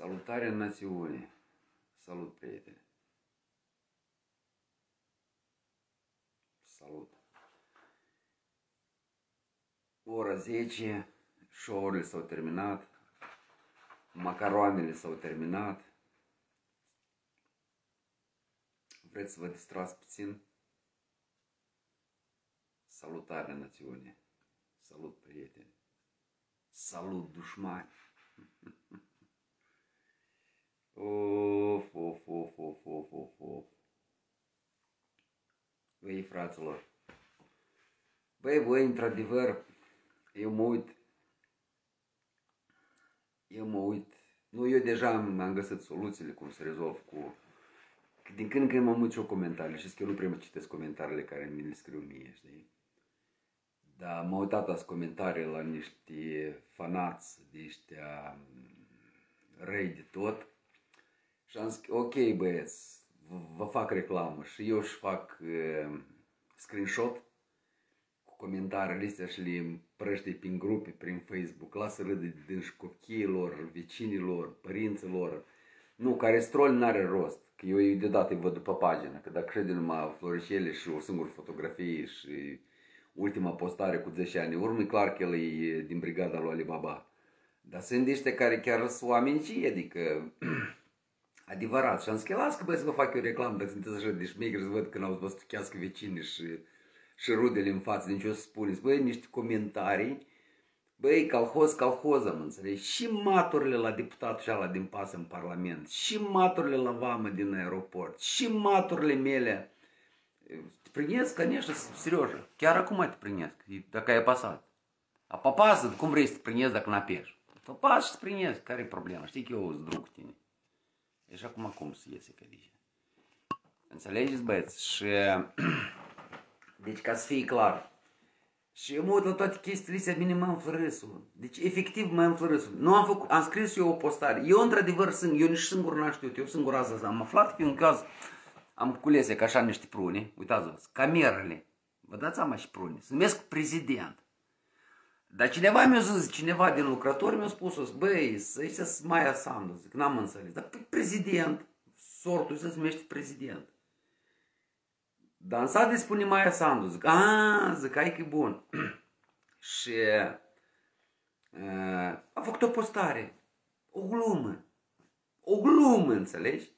Salutare în națiune! Salut, prieteni! Salut! Ora 10, show-urile s-au terminat, macaroanele s-au terminat. Vreți să vă distrați puțin? Salutare, națiune! Salut, prieteni! Salut, dușmani! Of, of, of, of, of, of, of. Băi, fraților, băi, voi, într-adevăr, eu mă uit, eu mă uit, nu, eu deja am, am găsit soluțiile cum să rezolv cu, din când în când mă uit și o comentarii, știți că eu nu prea mă citesc comentariile care mi le scriu mie, știi? Dar m-au uitat azi comentarii la niște fanați de ăștia răi de tot și am zis, ok băieți, vă fac reclamă și eu își fac uh, screenshot cu comentariile astea și le împrăște prin grupe, prin Facebook, lasă râde din copiilor, vecinilor, părinților. Nu, care strol n-are rost, că eu deodată îi văd după pagină, că dacă crede numai floricele și o singură fotografie și ultima postare cu 10 ani urmă, e clar că el e din brigada lui Alibaba. Dar sunt niște care chiar sunt oameni adică adevărat. Și am zis că las că băi să vă fac eu reclamă, dacă sunteți așa de șmegri, să văd când au vă stuchească vecinii și, și rudele în față, din ce o să spuneți. Băi, niște comentarii, băi, calhoz, calhoz, am înțeles. Și maturile la deputatul și ala din pasă în Parlament, și maturile la vamă din aeroport, și maturile mele. Te primesc, конечно, serios. Chiar acum te primesc, dacă ai apasat. Apapasă, cum vrei să te primesc dacă n-apeși? Apasă și te primesc, care e problema? Știi că eu sunt drug cu tine. Deci acum cum să iese felice. Înțelegeți, băieți? Și... Deci, ca să fie clar. Și eu mă uit la toate chestiile astea, bine mă înflărâsul. Deci, efectiv, mă înflărâsul. Nu am făcut, am scris eu o postare. Eu, într-adevăr, sunt, eu nici singur n-am știut. Eu singur azi am aflat că un caz am culese ca așa niște prune. Uitați-vă, camerele. Vă dați seama și prune. Se numesc prezident. Dar cineva mi-a zis, cineva din lucrători mi-a spus, băi, să să Maia Sandu, zic, n-am înțeles, dar prezident, sortul se numește prezident. Dar în sat spune Maia Sandu, zic, a, zic, ai că bun. și uh, a făcut o postare, o glumă, o glumă, înțelegi?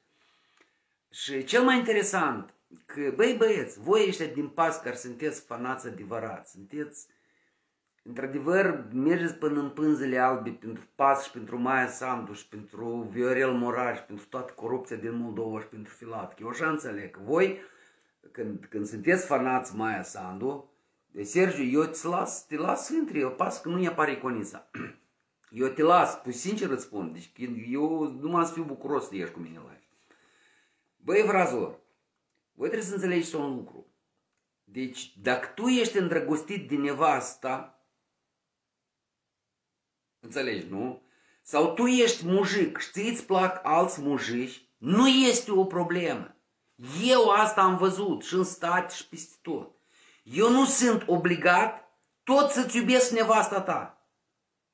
Și cel mai interesant, că, băi băieți, voi ăștia din pas care sunteți fanați adevărați, sunteți Într-adevăr, mergeți până în pânzele albe pentru PAS și pentru Maia Sandu și pentru Viorel Moraș și pentru toată corupția din Moldova și pentru Filat. Eu așa înțeleg. Voi, când, când sunteți fanați Maia Sandu, de Sergiu, eu te las, te las între el, pas că nu-i apare iconița. Eu te las, păi sincer îți spun, deci eu nu m-am să fiu bucuros să ieși cu mine la Băi, vrazor, voi trebuie să înțelegeți un lucru. Deci, dacă tu ești îndrăgostit de nevasta, Înțelegi, nu? Sau tu ești mujic și ți-ți plac alți mujici, nu este o problemă. Eu asta am văzut și în stat și peste tot. Eu nu sunt obligat tot să-ți iubesc nevasta ta.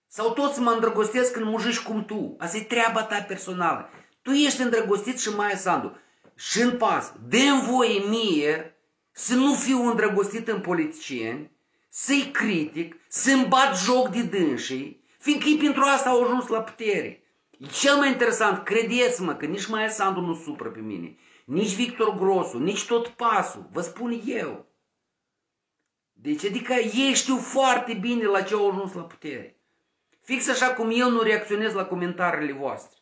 Sau tot să mă îndrăgostesc în mujici cum tu. Asta e treaba ta personală. Tu ești îndrăgostit și mai Sandu. Și în pas, dă voie mie să nu fiu îndrăgostit în politicieni, să-i critic, să-mi bat joc de dânsii, Fiindcă ei pentru asta au ajuns la putere. Cel mai interesant, credeți-mă că nici Maia Sandu nu supră pe mine, nici Victor Grosu, nici tot pasul, vă spun eu. Deci, adică ei știu foarte bine la ce au ajuns la putere. Fix așa cum eu nu reacționez la comentariile voastre.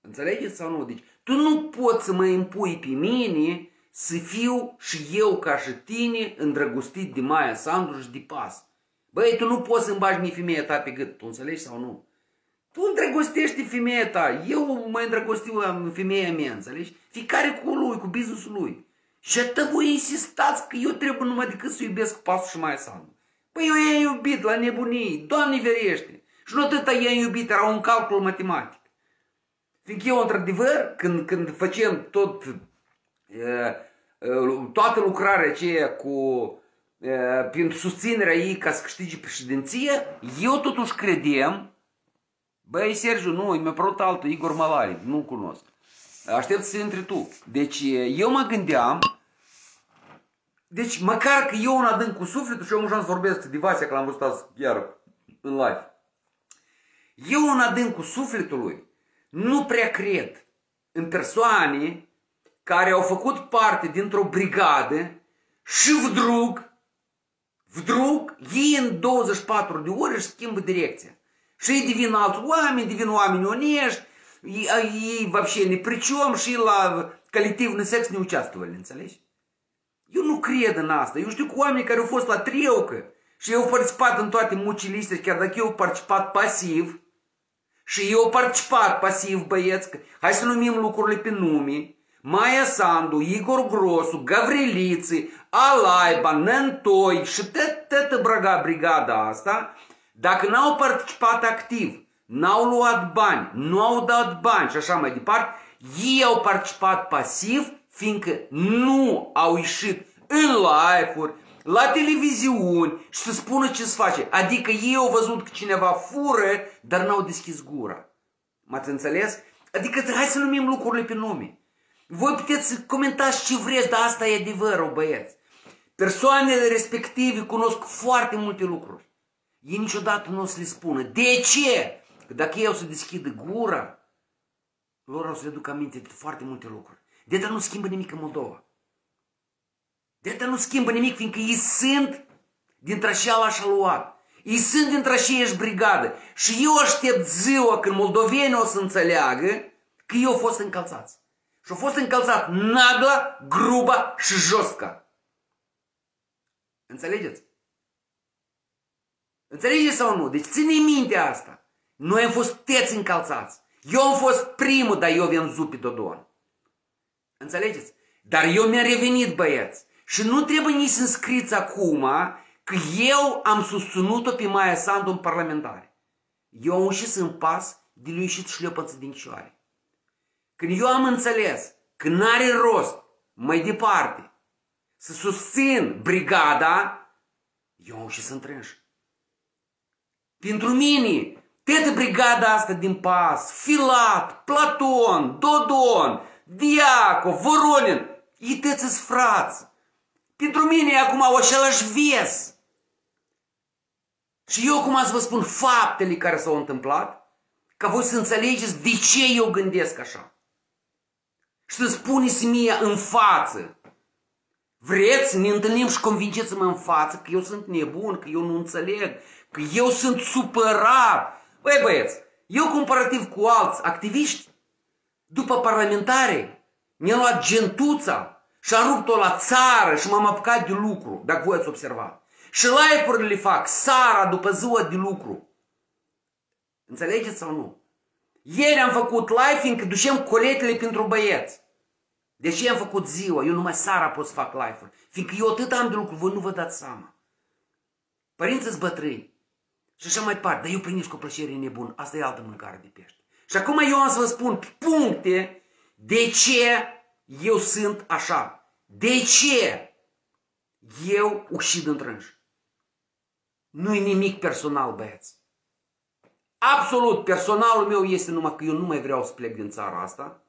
Înțelegeți sau nu? Deci, tu nu poți să mă impui pe mine să fiu și eu ca și tine îndrăgostit de Maia Sandu și de pas. Băi, tu nu poți să-mi bagi mie femeia ta pe gât, tu înțelegi sau nu? Tu îndrăgostești femeia ta, eu mă îndrăgostiu la femeia mea, înțelegi? Fiecare cu lui, cu business lui. Și atât voi insistați că eu trebuie numai decât să iubesc pasul și mai sandu. Păi eu i-am iubit la nebunii, Doamne ferește. Și nu atâta i-am iubit, era un calcul matematic. Fiindcă eu, într-adevăr, când, când facem tot, toată lucrarea aceea cu pentru susținerea ei ca să câștige președinție, eu totuși credem Băi, Sergiu, nu, mi-a părut altul, Igor Malari, nu cunosc. Aștept să intri tu. Deci, eu mă gândeam, deci măcar că eu un adânc cu sufletul și eu am să vorbesc divația, că l-am văzut azi chiar în live. Eu un adânc cu sufletului nu prea cred în persoane care au făcut parte dintr-o brigadă și vdrug, vdrug, ei în 24 de ore își schimbă direcția. Și ei devin alți oameni, devin oameni onești, ei, ei вообще ne priciom și la colectivul sex ne участвовали, înțelegi? Eu nu cred în asta. Eu știu cu oameni care au fost la trieucă și eu au participat în toate mucile astea, chiar dacă eu au participat pasiv, și eu au participat pasiv, băieți, hai să numim lucrurile pe nume, Maia Sandu, Igor Grosu, Gavriliții, Alaiba, Nentoi și toată brigada asta, dacă n-au participat activ, n-au luat bani, nu au dat bani și așa mai departe, ei au participat pasiv, fiindcă nu au ieșit în live-uri, la televiziuni și să spună ce se face. Adică ei au văzut că cineva fură, dar n-au deschis gura. M-ați înțeles? Adică hai să numim lucrurile pe nume. Voi puteți să comentați ce vreți, dar asta e adevărul, băieți. Persoanele respective cunosc foarte multe lucruri. Ei niciodată nu o să le spună. De ce? Că dacă ei o să deschidă gura, lor o să le duc aminte de foarte multe lucruri. De nu schimbă nimic în Moldova. De nu schimbă nimic, fiindcă ei sunt dintre așa luat. Ei sunt dintre aceeași brigadă. Și eu aștept ziua când moldovenii o să înțeleagă că eu au fost încălțați. Și au fost încălțat naglă, grubă și joscă. Înțelegeți? Înțelegeți sau nu? Deci ține minte asta. Noi am fost teți încălțați. Eu am fost primul, dar eu aveam zupi Dodon. Înțelegeți? Dar eu mi-am revenit, băieți. Și nu trebuie nici să înscriți acum că eu am susținut-o pe Maia Sandu în parlamentare. Eu am ieșit în pas de lui ieșit șlepăță din cioare. Când eu am înțeles că n-are rost mai departe să susțin brigada, eu am ieșit să întrânș. Pentru mine, toată brigada asta din pas, Filat, Platon, Dodon, Diacov, Voronin, ei tăți frați. Pentru mine e acum o același vies. Și eu cum să vă spun faptele care s-au întâmplat, ca voi să înțelegeți de ce eu gândesc așa. Și să spuneți mie în față. Vreți să ne întâlnim și convingeți-mă în față că eu sunt nebun, că eu nu înțeleg, că eu sunt supărat. Băi băieți, eu comparativ cu alți activiști, după parlamentare, mi-a luat gentuța, și am rupt-o la țară și m-am apucat de lucru, dacă voi ați observat. Și live le fac sara după ziua de lucru. Înțelegeți sau nu? Ieri am făcut live fiindcă ducem coletele pentru băieți. Deși am făcut ziua, eu numai sara pot să fac live-uri. Fiindcă eu atât am de lucru, voi nu vă dați seama. Părinții sunt bătrâni. Și așa mai departe. Dar eu prindesc cu plăcere nebun. Asta e altă mâncare de pește. Și acum eu am să vă spun puncte de ce eu sunt așa. De ce eu ușid întrânși? Nu-i nimic personal, băieți. Absolut, personalul meu este numai că eu nu mai vreau să plec din țara asta.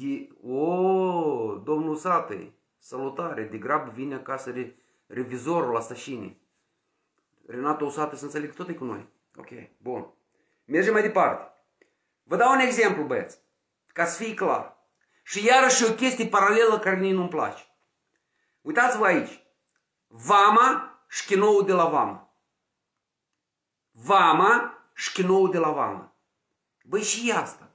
De... O, domnul Sate, salutare, de grab vine acasă re... revizorul la Stașini. Renato Usate să înțeleg tot e cu noi. Ok, bun. Mergem mai departe. Vă dau un exemplu, băieți, ca să fie clar. Și iarăși o chestie paralelă care mie nu-mi place. Uitați-vă aici. Vama și șchinoul de la vama. Vama și șchinoul de la vama. Băi, și e asta.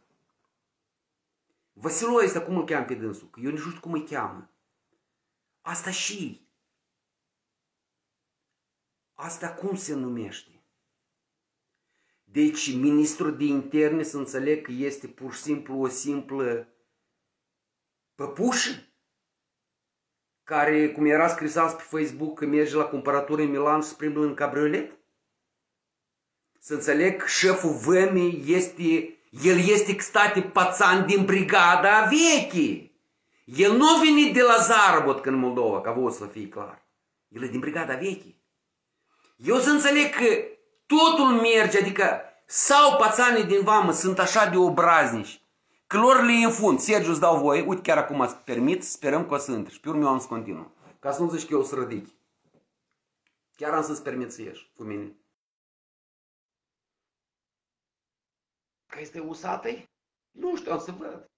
Vasilo este cum îl cheamă pe dânsul, că eu nu știu cum îi cheamă. Asta și Asta cum se numește? Deci ministrul de interne să înțeleg că este pur și simplu o simplă păpușă care, cum era scris pe Facebook, că merge la cumpărături în Milan și se plimbă în cabriolet? Să înțeleg că șeful vămii este, el este state pațan din brigada veche. El nu a venit de la Zarbot în Moldova, ca vă să fie clar. El e din brigada veche. Eu să înțeleg că totul merge, adică Sau pațanii din vamă sunt așa de obraznici că lor le infund. Sergiu, îți dau voie, uite chiar acum ați permit, sperăm că o să intri. Și pe urmă eu am să continuu. Ca să nu zici că eu sunt rădic. Chiar am să-ți permit să ieși cu mine. Că este usată -i? Nu știu, am să văd.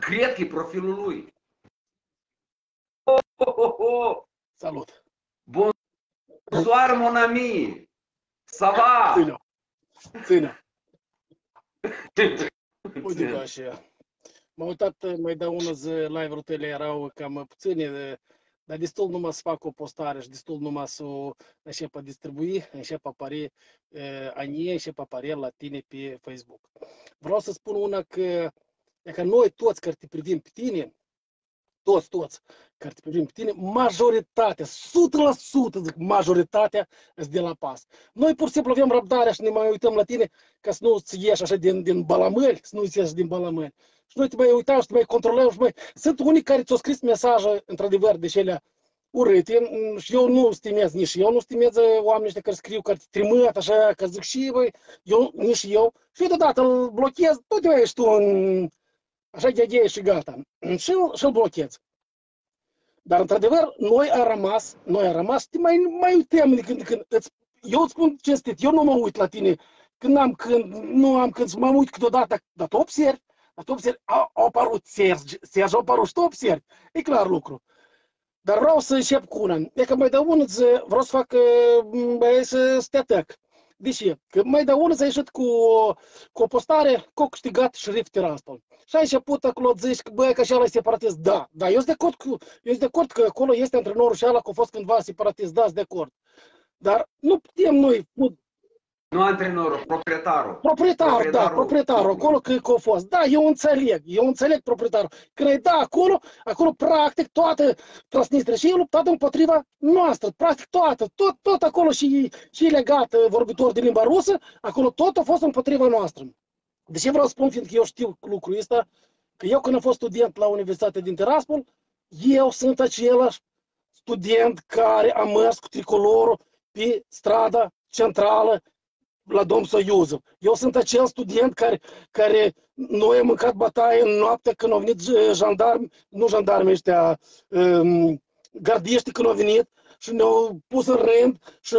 Cred că e profilul lui. Oh, oh, oh, oh. Salut! Bonsoir, mon ami! Ça va? Ține-o! Ține! Uite că așa. M-am uitat mai de unul zi, live-ul tale erau cam puține, dar destul numai să fac o postare și destul numai să o încep a distribui, încep a apare anie, încep a apare la tine pe Facebook. Vreau să spun una că, e că noi toți care te privim pe tine, toți, toți, care te privim pe tine, majoritatea, 100% zic, majoritatea sunt de la pas. Noi pur și simplu avem răbdarea și ne mai uităm la tine ca să nu ți ieși așa din, din balamări, să nu ți ieși din balamări. Și noi te mai uităm și te mai controlăm și mai... Sunt unii care ți-au scris mesaje, într-adevăr, de cele urâte și eu nu stimez, nici eu nu stimez oamenii ăștia care scriu, care te trimit așa, că zic și băi, eu, nici eu. Și deodată îl blochez, tu te mai ești tu în așa de și gata. Și, și îl blochez. Dar, într-adevăr, noi a rămas, noi a rămas, te mai, mai uităm de când, de când îți, eu îți spun cinstit, eu nu mă uit la tine când am când, nu am când să mă uit câteodată, dar tu observi, dar tu observi, au, au apărut Sergi, Sergi au apărut și tu observi, e clar lucru. Dar vreau să încep cu una. E că mai de unul vreau să fac, băi, să te atac. De ce? Că mai de unul s-a ieșit cu, cu o postare, cu câștigat șerif Tiraspol. Și a început acolo zici că băi, că așa la separatist. Da, da, eu sunt de acord, cu, eu sunt de acord că acolo este antrenorul și ala că a fost cândva separatist. Da, sunt de acord. Dar nu putem noi, nu antrenorul, proprietarul. Proprietarul, proprietarul da, proprietarul, acolo că, că a fost. Da, eu înțeleg, eu înțeleg proprietarul. Când ai da acolo, acolo practic toată Transnistria și e luptat împotriva noastră, practic toată, tot, tot acolo și, și legat vorbitor de limba rusă, acolo tot a fost împotriva noastră. De ce vreau să spun, fiindcă eu știu lucrul ăsta, că eu când am fost student la Universitatea din Tiraspol, eu sunt același student care a mers cu tricolorul pe strada centrală la domnul Soiuzov. Eu sunt acel student care, care noi am mâncat bătaie în noapte când au venit jandarmi, nu jandarmi ăștia, um, gardiști când au venit și ne-au pus în rând și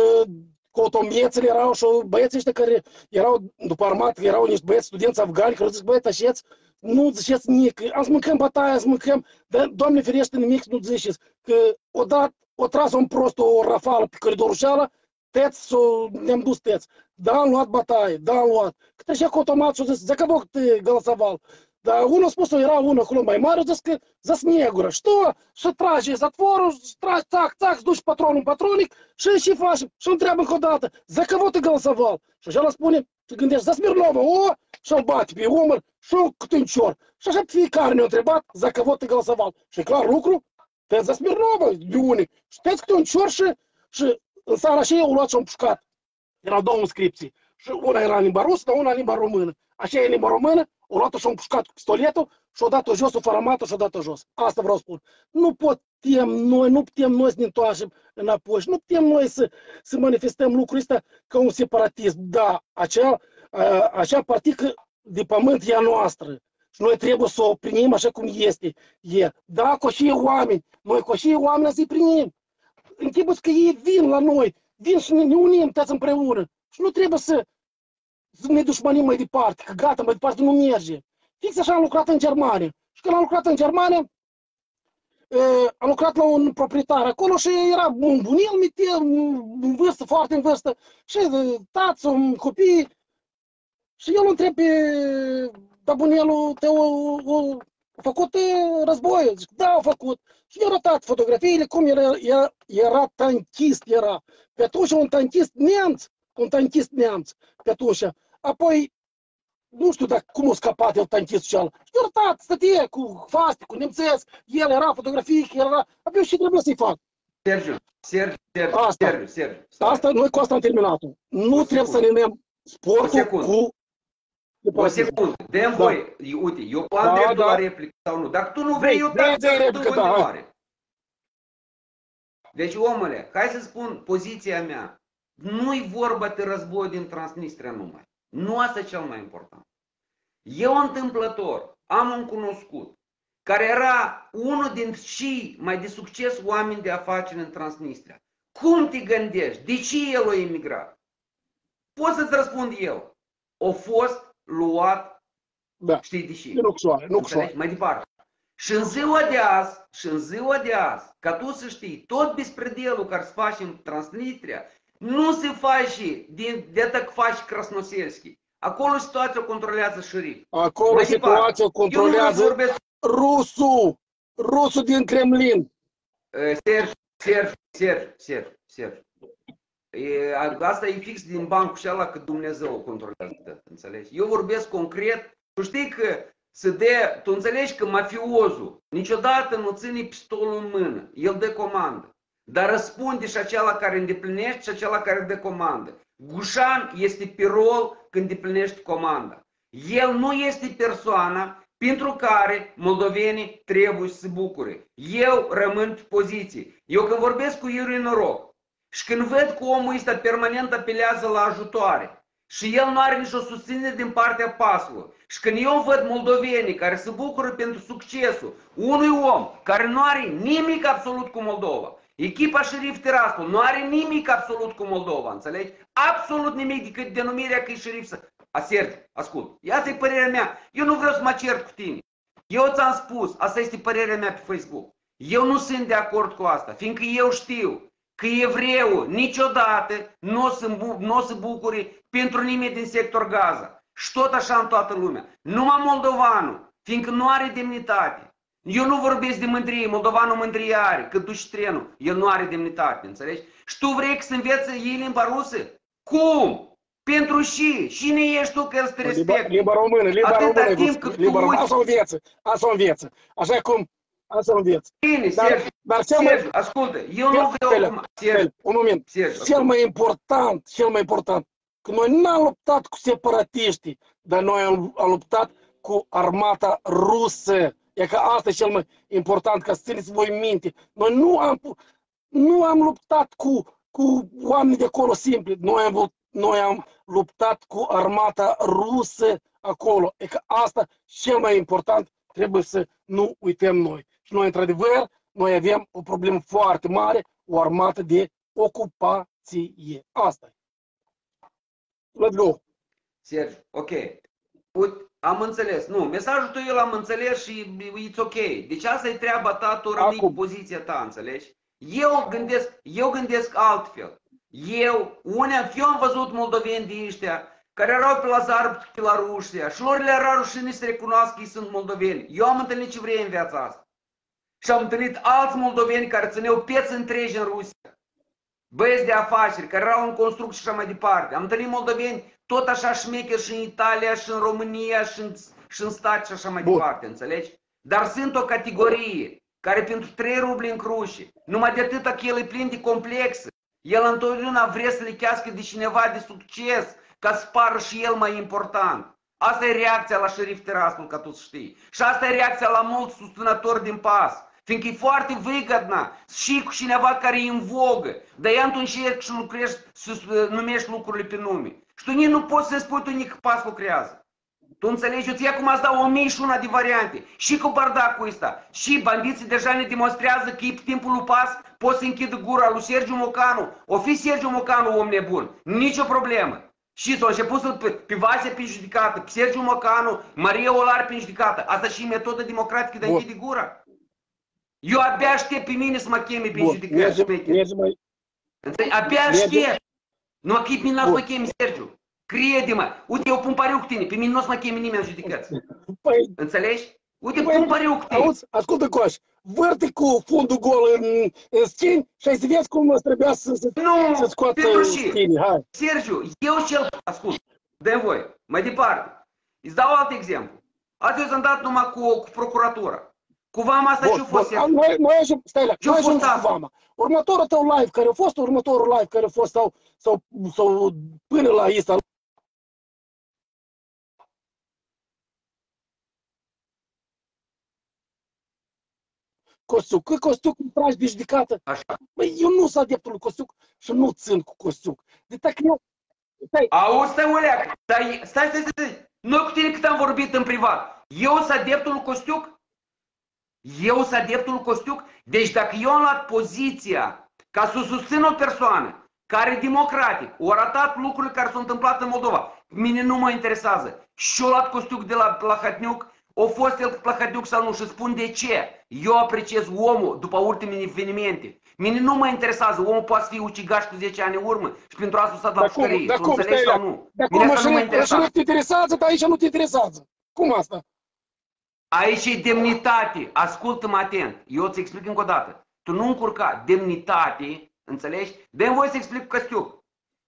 cotomiețele erau și băieții ăștia care erau după armată, erau niște băieți studenți afgani care zic, băieți, așeți, nu ziceți nimic, am să mâncăm bătaie, am să mâncăm, dar, Doamne ferește, nimic nu ziceți, că odată o tras un prost o rafală pe coridorul cealaltă, teți, so, ne-am dus teți. Да, am luat bătaie, da, am luat. Că trecea cu automat și a zis, закабок ты голосовал. Dar unul a spus, era unul acolo mai mare, a zis că zis negură. Что? Și trage затворul, trage, tac, tac, duci patronul în patronic și și faci, și întreabă încă o dată, за кого ты голосовал? Și așa spune, și gândești, за Смирнова, o, și-l bate pe umăr, și câte un cior. Și așa fiecare ne-a întrebat, за кого ты голосовал? Și clar lucru, pe за Смирнова, de unii. Și câte un cior și, și în seara și eu luat și-am pușcat. Erau două inscripții. Și una era în limba rusă, dar una în limba română. Așa e în limba română, o luat și-o împușcat cu pistoletul și o dat-o jos, o faramată și o dat-o jos. Asta vreau să spun. Nu putem noi, nu putem noi să ne întoarcem înapoi și nu putem noi să, să manifestăm lucrul ăsta ca un separatism. Da, acea, acea partică de pământ e a noastră. Și noi trebuie să o primim așa cum este. E. Da, cu și oameni. Noi cu și oameni să-i primim. În timpul că ei vin la noi vin și ne, ne unim toți împreună. Și nu trebuie să, să ne dușmanim mai departe, că gata, mai departe nu merge. Fix așa am lucrat în Germania. Și când am lucrat în Germania, uh, am lucrat la un proprietar acolo și era un bunel, mitel, în vârstă, foarte în vârstă, și tați, un copii. Și eu îl întreb pe da bunelul tău, a făcut războiul. Zic, da, a făcut. Și i-a arătat fotografiile cum era, era, era tanchist, era. Pe atunci un tanchist neamț, un tanchist neamț pe atunci. Apoi, nu știu dacă cum a scăpat el tanchistul și ala. Și i-a arătat, stătie cu faste, cu nemțesc, el era fotografii, el era... Apoi și trebuie să-i fac. Sergiu, Sergiu, Sergiu, asta, Sergiu, Sergiu. Asta, noi cu asta am terminat -o. Nu trebuie să ne nem sportul cu o secundă, dăm da. voi, uite, eu am da, dreptul da. la replică sau nu. Dacă tu nu vrei, eu dau dreptul în continuare. Deci, omule, hai să spun poziția mea. Nu-i vorba de război din Transnistria numai. Nu asta e cel mai important. Eu întâmplător am un cunoscut care era unul din cei mai de succes oameni de afaceri în Transnistria. Cum te gândești? De ce el a emigrat? Pot să-ți răspund eu. O fost luat, Da. știi de ce? Nu cu soare, nu cu soare. Înțelegi? Mai departe. Și în ziua de azi, și în ziua de azi, ca tu să știi, tot bespredelul care se face în Transnistria, nu se face din, de atât că faci Krasnoselski. Acolo situația o controlează șerif. Acolo Mai situația Eu nu vreau să controlează vorbesc rusul. Rusul din Kremlin. Uh, Sergi, Sergi, Sergi, Sergi, Sergi. E, asta e fix din bancul și ăla că Dumnezeu o controlează, înțelegi? Eu vorbesc concret, tu știi că să dea, tu înțelegi că mafiozul niciodată nu ține pistolul în mână, el dă comandă. Dar răspunde și acela care îndeplinește și acela care dă comandă. Gușan este pirol când îndeplinește comanda. El nu este persoana pentru care moldovenii trebuie să se bucure. Eu rămân pe poziție. Eu când vorbesc cu Iuri Noroc și când văd că omul ăsta permanent apelează la ajutoare și el nu are nicio susținere din partea pasului și când eu văd moldovenii care se bucură pentru succesul unui om care nu are nimic absolut cu Moldova, Echipa Șerif Tiraspol nu are nimic absolut cu Moldova, înțelegi? Absolut nimic decât denumirea că e șerif să... A, Sergi, ascult, asta e părerea mea. Eu nu vreau să mă cert cu tine. Eu ți-am spus, asta este părerea mea pe Facebook. Eu nu sunt de acord cu asta, fiindcă eu știu că evreul niciodată nu o să, bu- nu o să bucure pentru nimeni din sector Gaza. Și tot așa în toată lumea. Numai moldovanul, fiindcă nu are demnitate. Eu nu vorbesc de mândrie, moldovanul mândrie are, că duci trenul, el nu are demnitate, înțelegi? Și tu vrei să înveți ei limba rusă? Cum? Pentru și? Cine ești tu că el să te Limba, respecte? limba română, limba Atâta română. timp Timp cât tu limba română. uiți- Asta o înveță, asta o înveță. Așa cum, asta o înveță. Bine, Dar, Sergiu, dar cel mai, Sergiu, ascultă, eu nu vreau Stele, acum, Sergiu, Stele, un moment. Sergiu, Cel mai important, cel mai important, că noi n-am luptat cu separatiștii, dar noi am, am luptat cu armata rusă. E că asta e cel mai important, ca să țineți voi minte. Noi nu am, nu am luptat cu, cu oameni de acolo simpli. Noi am, noi am luptat cu armata rusă acolo. E că asta cel mai important trebuie să nu uităm noi. Și noi, într-adevăr, noi avem o problemă foarte mare, o armată de ocupație. Asta e. Let's go. Sergiu, ok. Uite, am înțeles. Nu, mesajul tău eu l-am înțeles și it's ok. Deci asta e treaba ta, tu rămâi cu Acum. poziția ta, înțelegi? Eu gândesc, eu gândesc altfel. Eu, unea, eu am văzut moldoveni de ăștia care erau pe la zarb pe la Rusia și lor le era rușine să recunoască că ei sunt moldoveni. Eu am întâlnit ce vrei în viața asta. Și am întâlnit alți moldoveni care țineau pieți întregi în Rusia. Băieți de afaceri care erau în construcții și așa mai departe. Am întâlnit moldoveni tot așa șmecheri și în Italia, și în România, și în, și în stat și așa mai Bun. departe, înțelegi? Dar sunt o categorie care pentru 3 rubli în cruce, numai de atâta că el e plin de complexe. El întotdeauna vrea să le chească de cineva de succes, ca să pară și el mai important. Asta e reacția la șerif Tiraspol, ca tu să știi. Și asta e reacția la mulți susținători din pas. Fiindcă e foarte выгодно și cu cineva care e în vogă. Dar ea tu încerci și lucrezi, să numești lucrurile pe nume. Și tu nici nu poți să spui tu nici că pas lucrează. Tu înțelegi? Eu ție acum îți dau o mie și una de variante. Și cu bardacul ăsta. Și bandiții deja ne demonstrează că e pe timpul lui pas pot să închidă gura lui Sergiu Mocanu. O fi Sergiu Mocanu om nebun. Nici o problemă. Și s-a început să pe, pe Vasea pe judecată, pe Sergiu Mocanu, Maria Olar pe judecată. Asta și e metodă democratică de a Bun. închide gura. Eu abia aștept pe mine să mă cheme pe Bun, judecată. mergem, șmecher. mergem mai... Înțelegi? Abia Mergem. aștept. Nu mă chip mine, n-o să Bun. mă chemi Sergiu. Crede-mă. Uite, eu pun pariu cu tine. Pe mine nu o să mă chemi nimeni în judecăți. Păi, Înțelegi? Uite, Păi, pun pariu cu tine. auzi, ascultă Coș, vârte cu fundul gol în, în schini și ai să vezi cum îți trebuia să, să, Nu, să scoată pentru și. schini. Hai. Sergiu, eu cel... Ascult, dă voi. Mai departe. Îți dau alt exemplu. Azi eu sunt dat numai cu, cu procuratura. Cu vama asta ce-a Bun, fost, bun. Sergiu? Noi, noi ajung, stai la, Ce-a noi fost ajung cu asta? vama. Următorul tău live care a fost, următorul live care a fost sau, sau, sau până la ăsta, Costiuc, că Costiuc îmi tragi de judecată. Așa. Băi, eu nu sunt adeptul lui Costiuc și nu țin cu Costiuc. De dacă eu, stai. Auzi, stai, Oleac, stai, stai, stai, stai. Noi cu tine cât am vorbit în privat. Eu sunt adeptul lui Costiuc? Eu sunt adeptul lui Costiuc? Deci dacă eu am luat poziția ca să susțin o persoană care democratic au arătat lucrurile care s-au întâmplat în Moldova, mine nu mă interesează. Și eu luat Costiuc de la Plahotniuc, o fost el Plahotniuc sau nu și spun de ce. Eu apreciez omul după ultimele evenimente. Mine nu mă interesează, omul poate să fie ucigaș cu 10 ani în urmă și pentru asta s-a dat pușcărie. Dar Tu cum, înțelegi stai, sau nu? Dar Mine cum asta nu mă așa, așa interesează. nu te interesează, dar aici nu te interesează. Cum asta? Aici e demnitate. Ascultă-mă atent. Eu îți explic încă o dată. Tu nu încurca demnitate, înțelegi? dă voie să explic cu Căstiuc.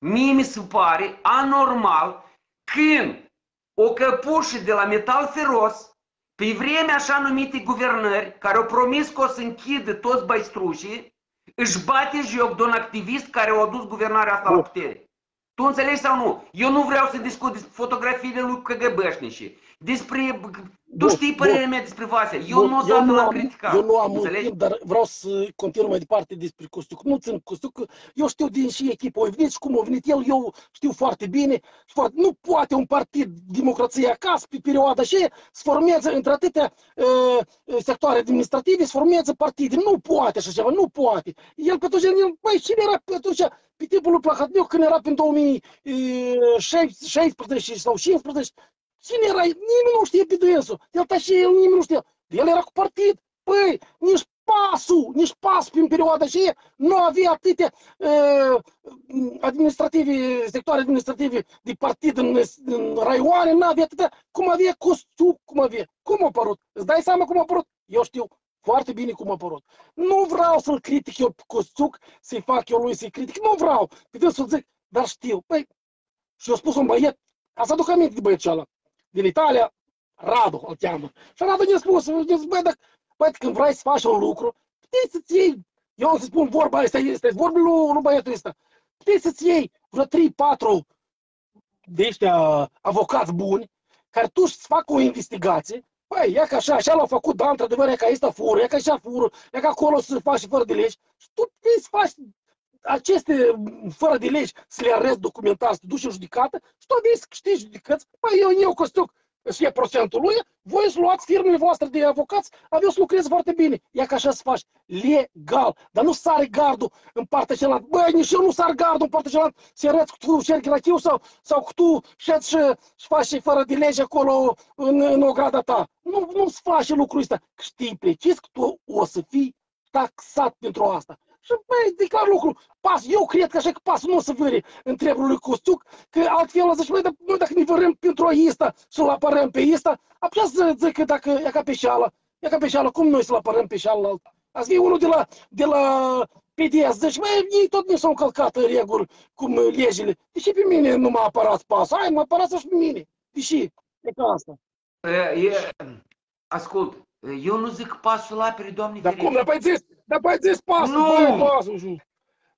Mie mi se pare anormal când o căpușă de la metal feros, pe vremea așa numite guvernări, care au promis că o să închidă toți băistrușii, își bate joc de un activist care a adus guvernarea asta la Bun. putere. Tu înțelegi sau nu? Eu nu vreau să discut despre fotografiile lui KGB-șnici, despre... Tu Bun, știi părerea bun. mea despre Vasea. Eu Bun, nu o să nu l-am am, criticat. eu nu am mult înțelegi? timp, dar vreau să continui mai departe despre Costuc. Nu țin Costuc, că eu știu din și echipă, a venit și cum a venit el, eu știu foarte bine. și foarte- Nu poate un partid democrație acasă pe perioada și să formeze între atâtea uh, sectoare administrative, să formeze partide. Nu poate așa ceva, nu poate. El pe atunci, el, băi, cine era pe atunci, pe timpul lui Plahotniuc, când era prin 2016 sau 15, Cine era? Nimeni nu știe pe dânsul. El și el nimeni nu știe. El era cu partid. Păi, nici pasul, nici pasul prin perioada și nu avea atâtea uh, administrative, sectoare administrative de partid în, în raioane, nu avea atâtea, cum avea Costuc, cum avea. Cum a apărut? Îți dai seama cum a apărut? Eu știu foarte bine cum a apărut. Nu vreau să-l critic eu pe Costuc, să-i fac eu lui să-i critic, nu vreau. Pe dânsul zic, dar știu. Păi, și eu spus un băiet, ca să aduc aminte de băietul ăla din Italia, Radu îl cheamă. Și Radu ne-a spus, ne zis, băi, dacă, băi, când vrei să faci un lucru, puteți să-ți iei, eu o să spun vorba asta, este vorba lui, lui băiatul ăsta, puteți să-ți iei vreo 3-4 de ăștia avocați buni, care tu să facă o investigație, Păi, ia că așa, așa l-au făcut, da, într-adevăr, e că ăsta fură, e că așa fură, e că acolo să faci fără de legi. Și tu trebuie să faci aceste fără de legi, să le arăți documentar, să te duci în judecată și tu vei să câștigi judecăți. Păi eu, eu Costuc, și e procentul lui, voi să luați firmele voastre de avocați, aveți să lucrezi foarte bine. Ia că așa să faci legal, dar nu sare gardul în partea cealaltă. Băi, nici eu nu sar gardul în partea cealaltă, să arăți cu tu șerchi la chiu sau, sau cu tu șeți și, și faci și fără de lege acolo în, în ograda ta. Nu, nu-ți face lucrul ăsta. Că Știi precis că tu o să fii taxat pentru asta. Și băi, de clar lucru, pas, eu cred că așa că pasul nu o să vâre în trebul lui Costuc, că altfel o să zici, băi, dar noi dacă ne vărăm pentru o ista, să-l apărăm pe ista, apoi să zic că dacă e ca pe șeală, e ca pe șeală, cum noi să-l apărăm pe șeală altă? Ați fi unul de la, de la PDS, zici, băi, ei tot mi s-au încălcat în reguli, cum legile. Deși pe mine nu m-a apărat pasul, hai, mă apărați și pe mine. Deși, e ca asta. E, e, ascult, eu nu zic pasul apere, Doamne Dar cum, ferește. dar păi zis, dar păi zis pasul, Nu. băi, pasul, și-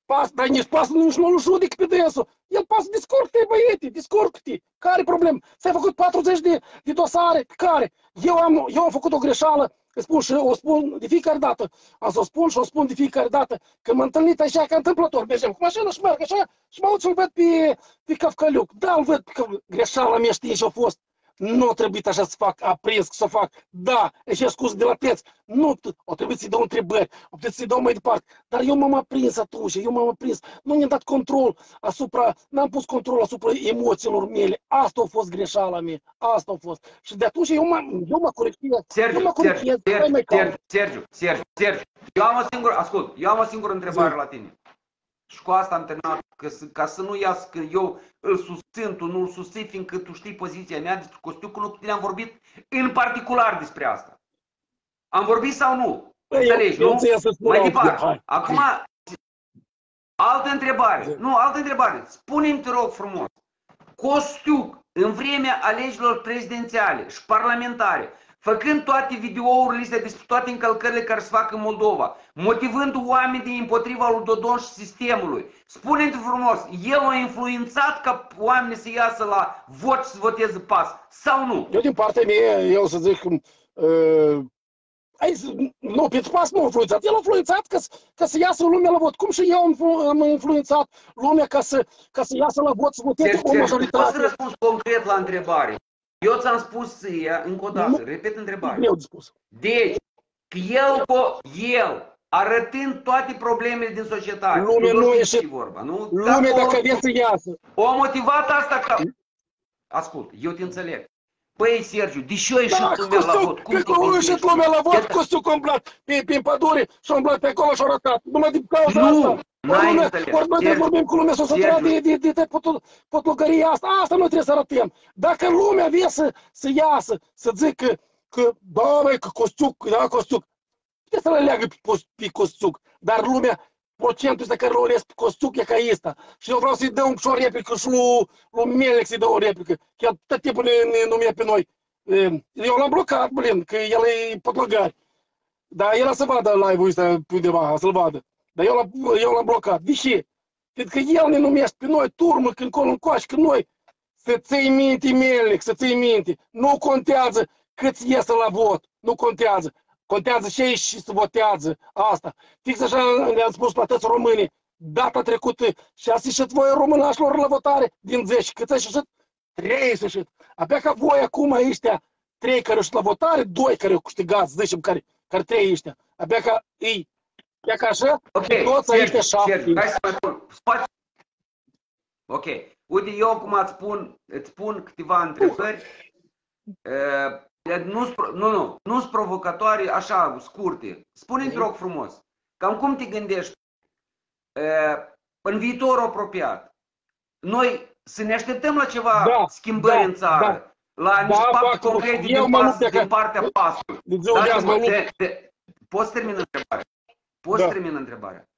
pas, dar nici pasul nici nu-l judic pe dânsul. El pas descurcă-te, băiete, descurcă-te. Care problem? S-ai făcut 40 de, de dosare, pe care eu am, eu am făcut o greșeală, îți spun și o spun de fiecare dată. Am să o spun și o spun de fiecare dată. Când m-am întâlnit așa ca întâmplător, mergem cu mașina și merg așa și mă uit să-l văd pe, pe Cavcaliuc. Da, îl văd pe Cavcaliuc. Greșeala mea știi și a fost. Nu a trebuit așa să fac, aprins să fac. Da, și scuz de la preț. Nu, o trebuie să-i dau întrebări, o trebuie să-i dau mai departe. Dar eu m-am aprins atunci, eu m-am aprins. Nu mi-am dat control asupra, n-am pus control asupra emoțiilor mele. Asta a fost greșeala mea, asta a fost. Și de atunci eu mă, eu mă corectez. eu Sergiu, mă Sergiu, corectez, stai Sergiu, mai calm. Sergiu, Sergiu, Sergiu, Sergiu. Eu am o singură, ascult, eu am o singură întrebare Zi. la tine. Și cu asta am terminat, că, să- ca să nu iasă că eu îl susțin, tu nu îl susții, fiindcă tu știi poziția mea despre Costiucu, nu cu tine am vorbit în particular despre asta. Am vorbit sau nu? Băi, eu- Înțelegi, eu nu? înțeleg să spun Mai altfel, departe. hai. Acum, altă întrebare. Zi. Nu, altă întrebare. Spune-mi, te rog frumos, Costiuc, în vremea alegerilor prezidențiale și parlamentare, făcând toate videourile astea despre toate încălcările care se fac în Moldova, motivând oamenii împotriva lui Dodon și sistemului, spune-te frumos, el a influențat ca oamenii să iasă la vot și să voteze pas, sau nu? Eu din partea mea, eu să zic, uh, Aici, nu, Petru Pas nu a influențat. El a influențat ca, să- ca să iasă lumea la vot. Cum și eu am influ- am influențat lumea ca să, ca să iasă la vot, să voteze Deci, cu o Sergiu, poți să majoritate. răspunzi concret la întrebare. Eu ți-am spus ea, încă o dată, Nu. repet întrebarea. Greu de spus. Deci, că el, co- el, arătând toate problemele din societate, Lumea nu nu știu ieșe- ce e vorba, nu? Lumea, Dacă dacă o- vrea să iasă, O motivat asta ca... Ascult, eu te înțeleg. Păi, Sergiu, deși eu ieșit Da, lumea la Costu, vot, cum că te a gândești? ieșit lumea la vot, Iată- Costu a umblat pe, pe pădure și a umblat pe acolo și a arătat. Numai din cauza Nu, asta. N-ai Ori lumea- înțeles. Ori noi Sergiu, vorbim cu lumea să o sătura Sergiu. de, de, de, de potul- potlogăria asta. Asta noi trebuie să arătăm. Dacă lumea vrea să, să iasă, să zică că, da, băi, că Costuc, da, Costuc, puteți să le leagă pe, Cos- pe Costuc, dar lumea, procentul ăsta care l-o ales pe Costuc e ca ăsta. Și eu vreau să-i dăm și o replică și lui, lui Melec să-i dau o replică. Că el tot timpul ne, ne numea pe noi. E, Eu l-am blocat, blin, că el e potlogari. Dar el a să vadă live-ul ăsta pe undeva, să-l vadă. Dar eu l-am, eu l-am blocat. De ce? Pentru că el ne numește pe noi turmă când colo încoace, că noi să ții minte, Melec, să ții minte. Nu contează cât iese la vot. Nu contează. Contează ce și se votează. Asta. Fix așa le-am spus la toți românii. Data trecută și ați ieșit voi românașilor la votare din 10. Cât ați ieșit? 3 ați ieșit. Abia ca voi acum ăștia, trei care au ieșit la votare, doi care au câștigat, să zicem, care, care trei ăștia. Abia ca ei, abia ca așa, Ok, toți Sergiu, ăștia șapte. Sergiu, hai să mai pun. Spați. Ok. Uite, eu acum îți spun, îți spun câteva întrebări. Uh, nu, nu, nu, nu sunt provocatoare, așa, scurte. Spune-mi, te rog frumos, cam cum te gândești uh, în viitorul apropiat? Noi să ne așteptăm la ceva Da, schimbări da, în țară, da. la niște Da, fapte factul. concrete Eu din, mă pas, lupt de din că- partea pasului. De ziua de azi mă Dați-mă, lupt. de, de, poți termina întrebarea? Poți Da. termina întrebarea?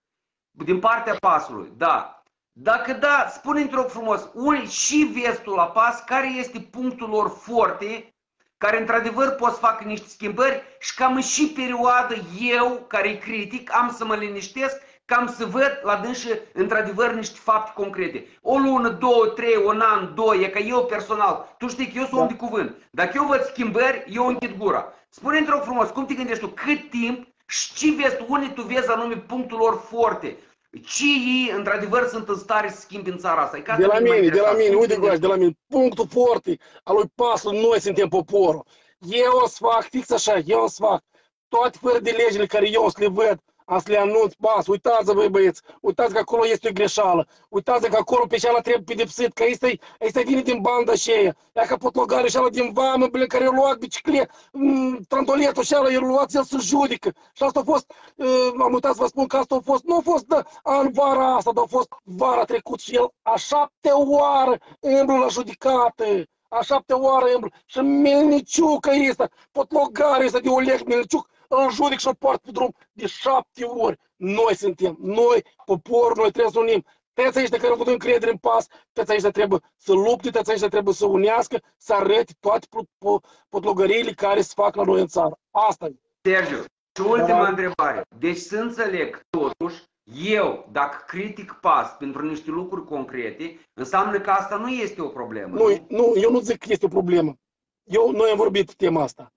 Din partea pasului, da. Dacă da, spune-mi te rog frumos, un, și vezi tu la pas care este punctul lor forte, care într-adevăr pot să facă niște schimbări și cam în și perioadă eu, care e critic, am să mă liniștesc, cam să văd la dânsă într-adevăr niște fapte concrete. O lună, două, trei, un an, doi, e ca eu personal. Tu știi că eu sunt Da. om de cuvânt. Dacă eu văd schimbări, eu închid gura. Spune-mi te rog frumos, cum te gândești tu? Cât timp și ce vezi tu? Unde tu vezi anume punctul lor forte? Ce ei, într-adevăr, sunt în stare să schimbe în țara asta? E ca De asta la mi-e mai mine, de la interesant. mine, Cum uite te Goaș, de la gândești mine. Punctul forte al lui Pasul, noi suntem poporul. Eu o să fac fix așa, eu o să fac toate fără de legile care eu o să le văd, am să le anunț, pas, uitați voi băieți, uitați că acolo este o greșeală, uitați că acolo pe cealaltă trebuie pedepsit, că ăsta ăsta vine din banda aceea, ea că potlogare și ala din vamă, bine, care i-a luat biciclet, mm, trandoletul și ala, i-a luat, el să judică. Și asta a fost, uh, am uitat să vă spun că asta a fost, nu a fost da, în vara asta, dar a fost vara trecut și el a șapte oară îmblă la judicată. A șapte oară îmblă. Și Melniciuc este, potlogare este de Oleg Melniciuc, îl judic și îl poartă pe drum de șapte ori. Noi suntem, noi, poporul, noi trebuie să unim. Toți ăștia care au avut încredere în pas, toți ăștia trebuie să lupte, toți ăștia trebuie să unească, să arăte toate pot- pot- potlogăriile care se fac la noi în țară. Asta e. Sergiu, și ultima Da. întrebare. Deci să înțeleg totuși, eu, dacă critic pas pentru niște lucruri concrete, înseamnă că asta nu este o problemă. Nu, nu, eu nu zic că este o problemă. Eu, noi am vorbit tema asta.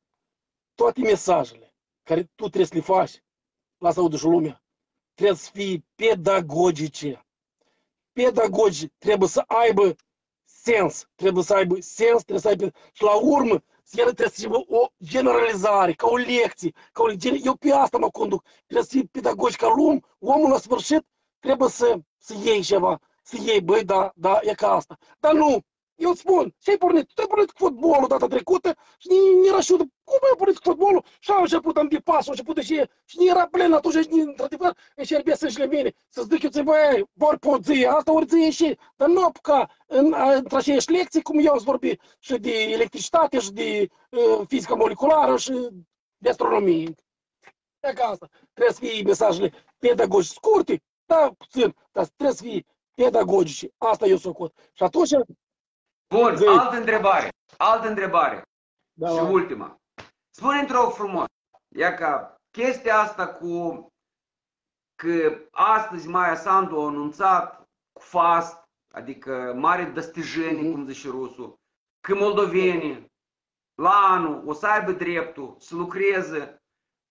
Toate mesajele care tu trebuie să le faci, lasă audă și lumea, trebuie să fie pedagogice. Pedagogice trebuie să aibă sens, trebuie să aibă sens, trebuie să aibă și la urmă el trebuie să aibă o generalizare, ca o lecție, ca o lecție. Eu pe asta mă conduc. Trebuie să fie pedagogic ca om, omul la sfârșit trebuie să, să iei ceva, să iei, băi, da, da, e ca asta. Dar nu, eu îți spun, ce ai pornit? Tu ai pornit cu fotbalul data trecută și nu era știut cum ai pornit cu fotbalul și au început am de pas, au început și, și nu era plen atunci și într-adevăr încercea să-și mine, să-ți zic eu ți băi, vor pe o zi, asta ori zi și, dar nu apuca în, între aceeași lecții, cum eu îți vorbi și de electricitate și de uh, fizică moleculară și de astronomie. E ca asta. Trebuie să fie mesajele pedagogice scurte, da, puțin, dar trebuie să fie pedagogice. Asta eu socot. Și atunci, Bun, Zi. altă întrebare. Altă întrebare. da, și ultima. Spune-mi, te rog frumos, ia ca chestia asta cu că astăzi Maia Sandu a anunțat cu fast, adică mare dăstijenie, Mhm. cum zice rusul, că moldovenii la anul o să aibă dreptul să lucreze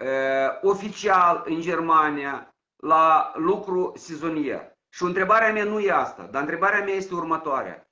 uh, oficial în Germania la lucru sezonier. Și întrebarea mea nu e asta, dar întrebarea mea este următoarea.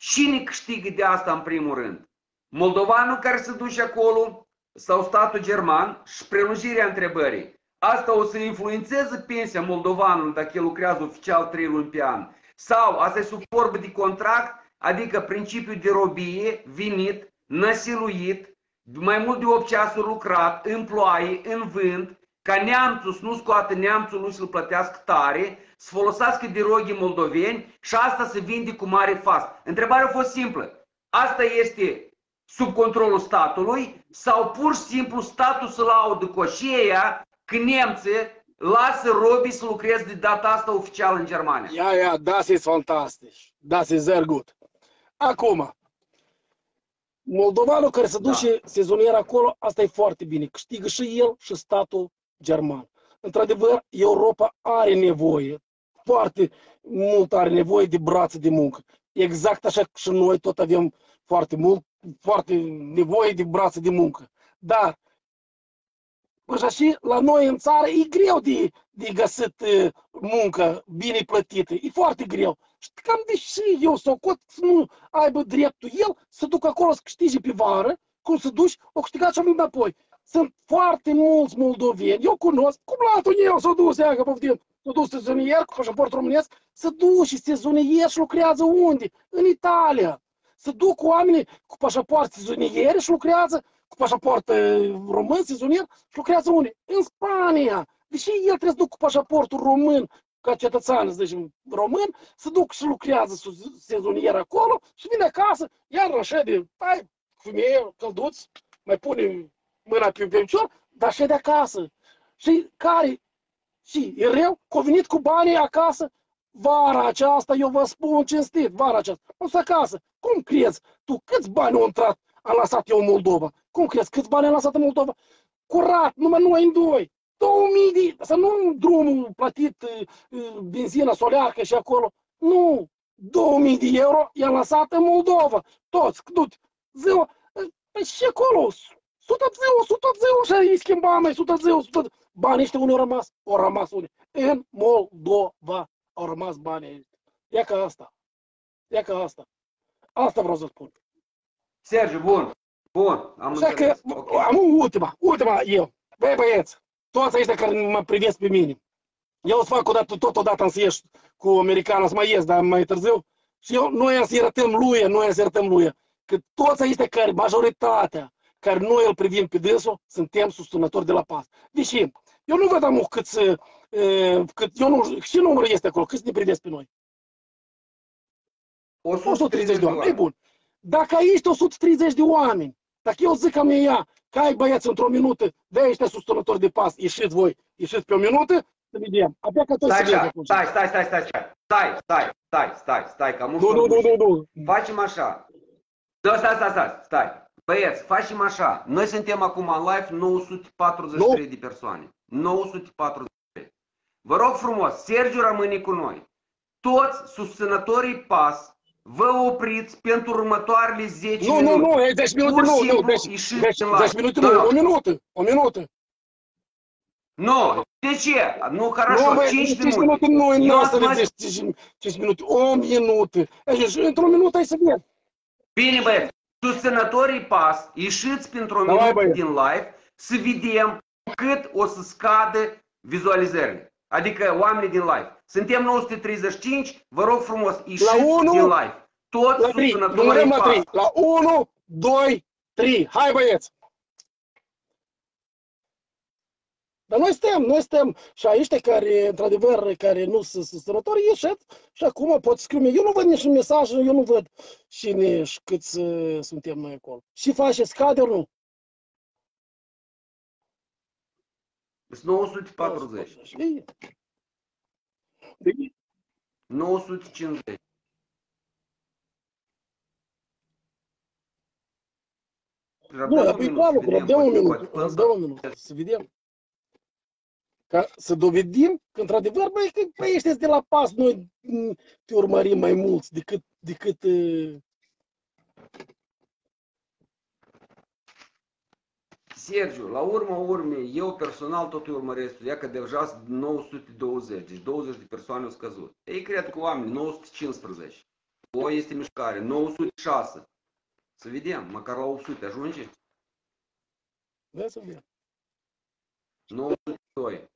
Cine câștigă de asta în primul rând? Moldovanul care se duce acolo sau statul german și prelungirea întrebării. Asta o să influențeze pensia moldovanului dacă el lucrează oficial 3 luni pe an. Sau asta e sub formă de contract, adică principiul de robie, venit, năsiluit, mai mult de 8 ceasuri lucrat, în ploaie, în vânt, ca neamțul să nu scoată neamțul lui să-l plătească tare, să folosească de roghi moldoveni și asta se vinde cu mare fast. Întrebarea a fost simplă. Asta este sub controlul statului sau pur și simplu statul să laudă coșeia că nemții lasă robii să lucreze de data asta oficial în Germania. Ja, ja, das ist fantastisch. Das ist sehr gut. Acum, moldovanul care se duce da. sezonier acolo, asta e foarte bine. Câștigă și el și statul german. Într-adevăr, Europa are nevoie, foarte mult are nevoie de brațe de muncă. Exact așa și noi tot avem foarte mult, foarte nevoie de brațe de muncă. Dar Așa și la noi în țară e greu de, de găsit muncă bine plătită. E foarte greu. Și cam deși eu să să nu aibă dreptul el să ducă acolo să câștige pe vară, cum să duci, o câștigat și înapoi. Sunt foarte mulți moldoveni, eu cunosc, cum la altul eu s-a dus, ia că poftim, s-a dus sezonier cu pașaport românesc, să duci sezonier și lucrează unde? În Italia. Să duc oamenii cu pașaport sezonier și lucrează cu pașaport român, sezonier, și lucrează unde? În Spania. Deși el trebuie să duc cu pașaportul român, ca cetățean, să zicem, român, să duc și lucrează sezonier acolo și vine acasă, iar așa de, hai, femeie, călduț, mai pune mâna pe, pe picior, dar și de acasă. Și care, și e rău, convenit cu banii acasă, vara aceasta, eu vă spun cinstit, vara aceasta, o să acasă. Cum crezi? Tu câți bani au intrat, a lăsat eu în Moldova? Cum crezi? Câți bani am lăsat în Moldova? Curat, numai noi în doi. 2000 de, să nu drumul plătit, benzina solearcă și acolo. Nu, 2000 de euro i-am lăsat în Moldova. Toți, du ziua, păi și acolo, 100 zeu, 100 zeu și îi schimba mai 100 zeu, 100 Banii ăștia unde au rămas? Au rămas unde? În Moldova au rămas banii ăștia. Ia ca asta. Ia ca asta. Asta vreau să spun. Sergiu, bun. Bun, am Așa că okay. am ultima, ultima eu. Băi băieți, toți ăștia care mă privesc pe mine. Eu o să fac o dată, tot odată să ieși cu americana, să mai ies, dar mai târziu. Și eu, noi am să arătăm lui, noi am să arătăm lui. Că toți ăștia care, majoritatea, care noi îl privim pe dânsul, suntem susținători de la pas. Deși, eu nu văd amu cât, cât eu nu, și numărul este acolo, câți ne privesc pe noi? 130 de oameni. E bun. Dacă ești 130 de oameni, dacă eu zic că mi ia, că ai băieți într-o minută, de ăștia susținători de pas, ieșiți voi, ieșiți pe o minută, să vedem. Abia că stai, stai, stai, stai, stai, stai, stai, stai, stai, stai, stai, că am nu, nu, nu, nu, nu. Facem așa. Da, stai, stai, stai, stai. Băieți, facem așa. Noi suntem acum în live 943 no. de persoane. 943. Vă rog frumos, Sergiu rămâne cu noi. Toți susținătorii PAS vă opriți pentru următoarele 10 nu, minute. Nu, nu, nu, 10 minute nu, nu, 10, 10, 10 minute nu, o minută, o minută. Nu, de ce? Nu, хорошо, nu, 5 minute. 5 minute nu, e noastră de 10, 5 minute, o minută. Deci, într-o minută ai să vezi. Bine, băieți, susținătorii PAS, ieșiți pentru o minută din live să vedem cât o să scadă vizualizările. Adică oamenii din live. Suntem 935, vă rog frumos, ieșiți la 1, din live. Toți la 3, numărăm la 3. La 1, 2, 3. Hai băieți! Dar noi suntem, noi suntem și aici care, într-adevăr, care nu sunt susținători, ieșiți și acum pot scrie. Eu nu văd nici mesaj, eu nu văd cine și câți uh, suntem noi acolo. Și faceți cadru, nu? 940. 950. Nu, apoi claru, răbdăm un minut, răbdăm un minut, să vedem. Ca să dovedim că, într-adevăr, băi, că băi, ăștia de la pas, noi te urmărim mai mulți decât, decât Sergiu, la urma urmei, eu personal tot urmăresc, ia că deja 920, deci 20 de persoane au scăzut. Ei cred că oameni, 915. O este mișcare, 906. Să vedem, măcar la 800 ajunge? Da, să vedem. 902.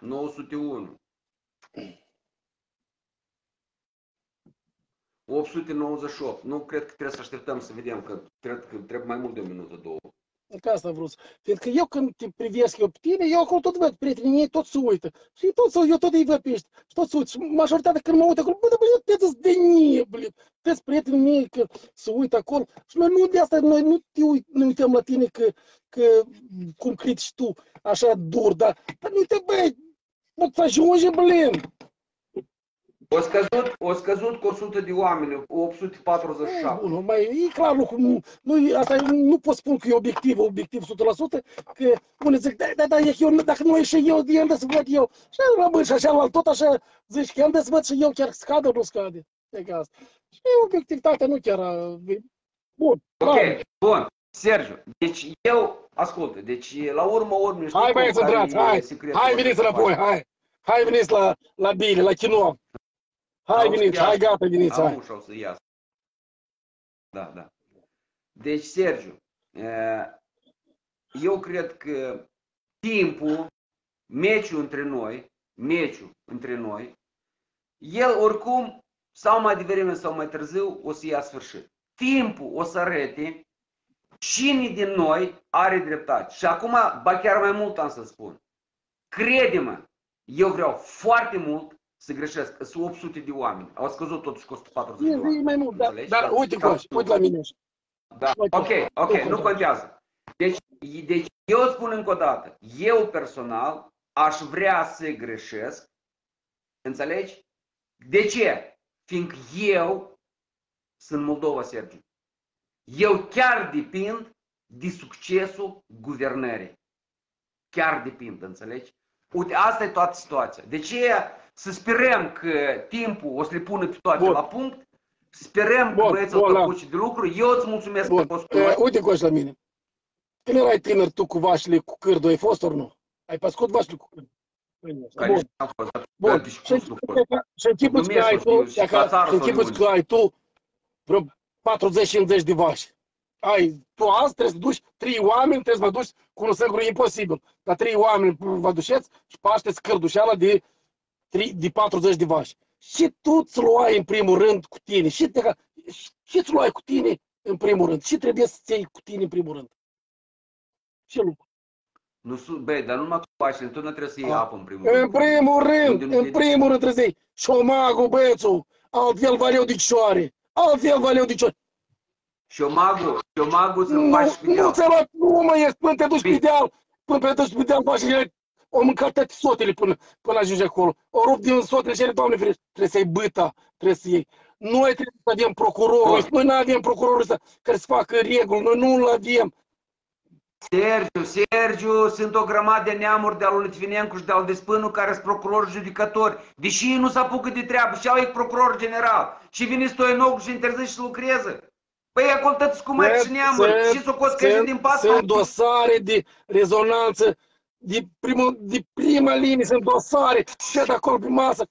901. 898. Nu cred că trebuie să așteptăm să vedem, că cred că trebuie mai mult de o minută, două. Ca asta vreau să... Fiindcă eu când te privesc eu pe tine, eu acolo tot văd prietenii mei, tot se uită. Și tot, să- eu tot îi văd pe ăștia. Și tot se uită. Și majoritatea când mă uit acolo, bă, dar bă, eu te de nie, bă, Toți prietenii mei că se uită acolo. Și noi nu de asta, noi nu te uit, ne uităm la tine că, că cum critici tu, așa dur, dar, dar nu te băi, pot să ajunge, blin. O scăzut, o scăzut cu 100 de oameni, 847. Bun, mai e clar lucru, nu, nu, asta e- nu pot spune că e obiectiv, obiectiv 100%, că unii zic, da, da, da, e eu, dacă nu e și eu, de unde să văd eu? Și rămân și așa, la tot așa, zici că unde să văd și eu, chiar scade, nu scade. E ca asta. Și obiectivitatea nu chiar, a- e- bun, Ok, bravo. bun. Sergiu, deci eu, ascultă, deci la urma urmei, știi Hai cum, băieți, care dragi, e hai, secretul hai ăsta veniți să înapoi, faci? hai, hai veniți la, la bine, la kino. Hai Auzi, veniți, ia. hai gata, veniți, Am hai. ușa o să iasă. Da, da. Deci, Sergiu, eh, eu cred că timpul, meciul între noi, meciul între noi, el oricum, sau mai devreme sau mai târziu, o să ia sfârșit. Timpul o să arate cine din noi are dreptate. Și acum, ba chiar mai mult am să spun. Crede-mă, eu vreau foarte mult să greșesc. Sunt 800 de oameni. Au scăzut totuși cu 140 de E, e oameni. mai mult, dar, Înțelegi? dar Ca- uite, ca Coș, tu. uite la mine. Da, Uite, ok, ok, nu nu contează. contează. Deci, deci eu spun încă o dată, eu personal aș vrea să greșesc, înțelegi? De ce? Fiindcă eu sunt Moldova, Sergiu. Eu chiar depind de succesul guvernării. Chiar depind, înțelegi? Uite, asta e toată situația. De ce să sperăm că timpul o să le pună pe toate Bun. la punct? Sperăm că Bun, băieții o bun, să da. apuce de lucru. Eu îți mulțumesc Bun, că ai fost cu e, noi. uite Coș la mine. Când erai tânăr tu cu vașile cu cârdu, ai fost ori nu? Ai pascut vașile cu cârdu? Păi nu. Care Bun, și am fost, dar bun. și Și cum nu fost. și închipuți că Numesc, ai știu, tu, și dacă- la țară și sau închipuți de că ai tu vreo 40-50 de vași. Ai, tu azi trebuie să duci trei oameni, trebuie să vă duci cu unul singur, e imposibil. Dar trei oameni vă duceți și pașteți cârdușeala de, trei- de 40 de vași. Și tu ți luai în primul rând cu tine. Și, te, și ți luai cu tine în primul rând. Și trebuie să ți iei cu tine în primul rând. Ce lucru? Nu sunt, băi, dar numai cu pașile, tu nu trebuie să iei A. apă în primul În rând. primul rând, Unde nu în te- primul rând trebuie să iei șomagul, băiețul, altfel valeu de cioare. Altfel valeu de cioare. Șomagul, șomagul să Nu, faci pe nu deal. ți luat, nu mă ies, până te duci pe Bine. deal, până te duci pe deal, faci ele, o mâncat toate sotele până, până ajungi acolo. O rup din sotele și ele, doamne ferește, trebuie să iei băta, trebuie să iei. Noi trebuie să avem procurorul, Bun. noi nu avem procurorul ăsta care să facă reguli, noi nu-l avem. Sergiu, Sergiu, sunt o grămadă de neamuri de-al lui Litvinencu și de-al Despânu care sunt procurori judecători. Deși ei nu se apucă de treabă și au ei procuror general. Și vine Stoianoglu și interzice să lucreze. Păi acolo tăți cu mări și neamuri. Și s-o cos că din pas. sunt dosare de rezonanță de, primul, de prima linie, sunt dosare, și de acolo pe masă.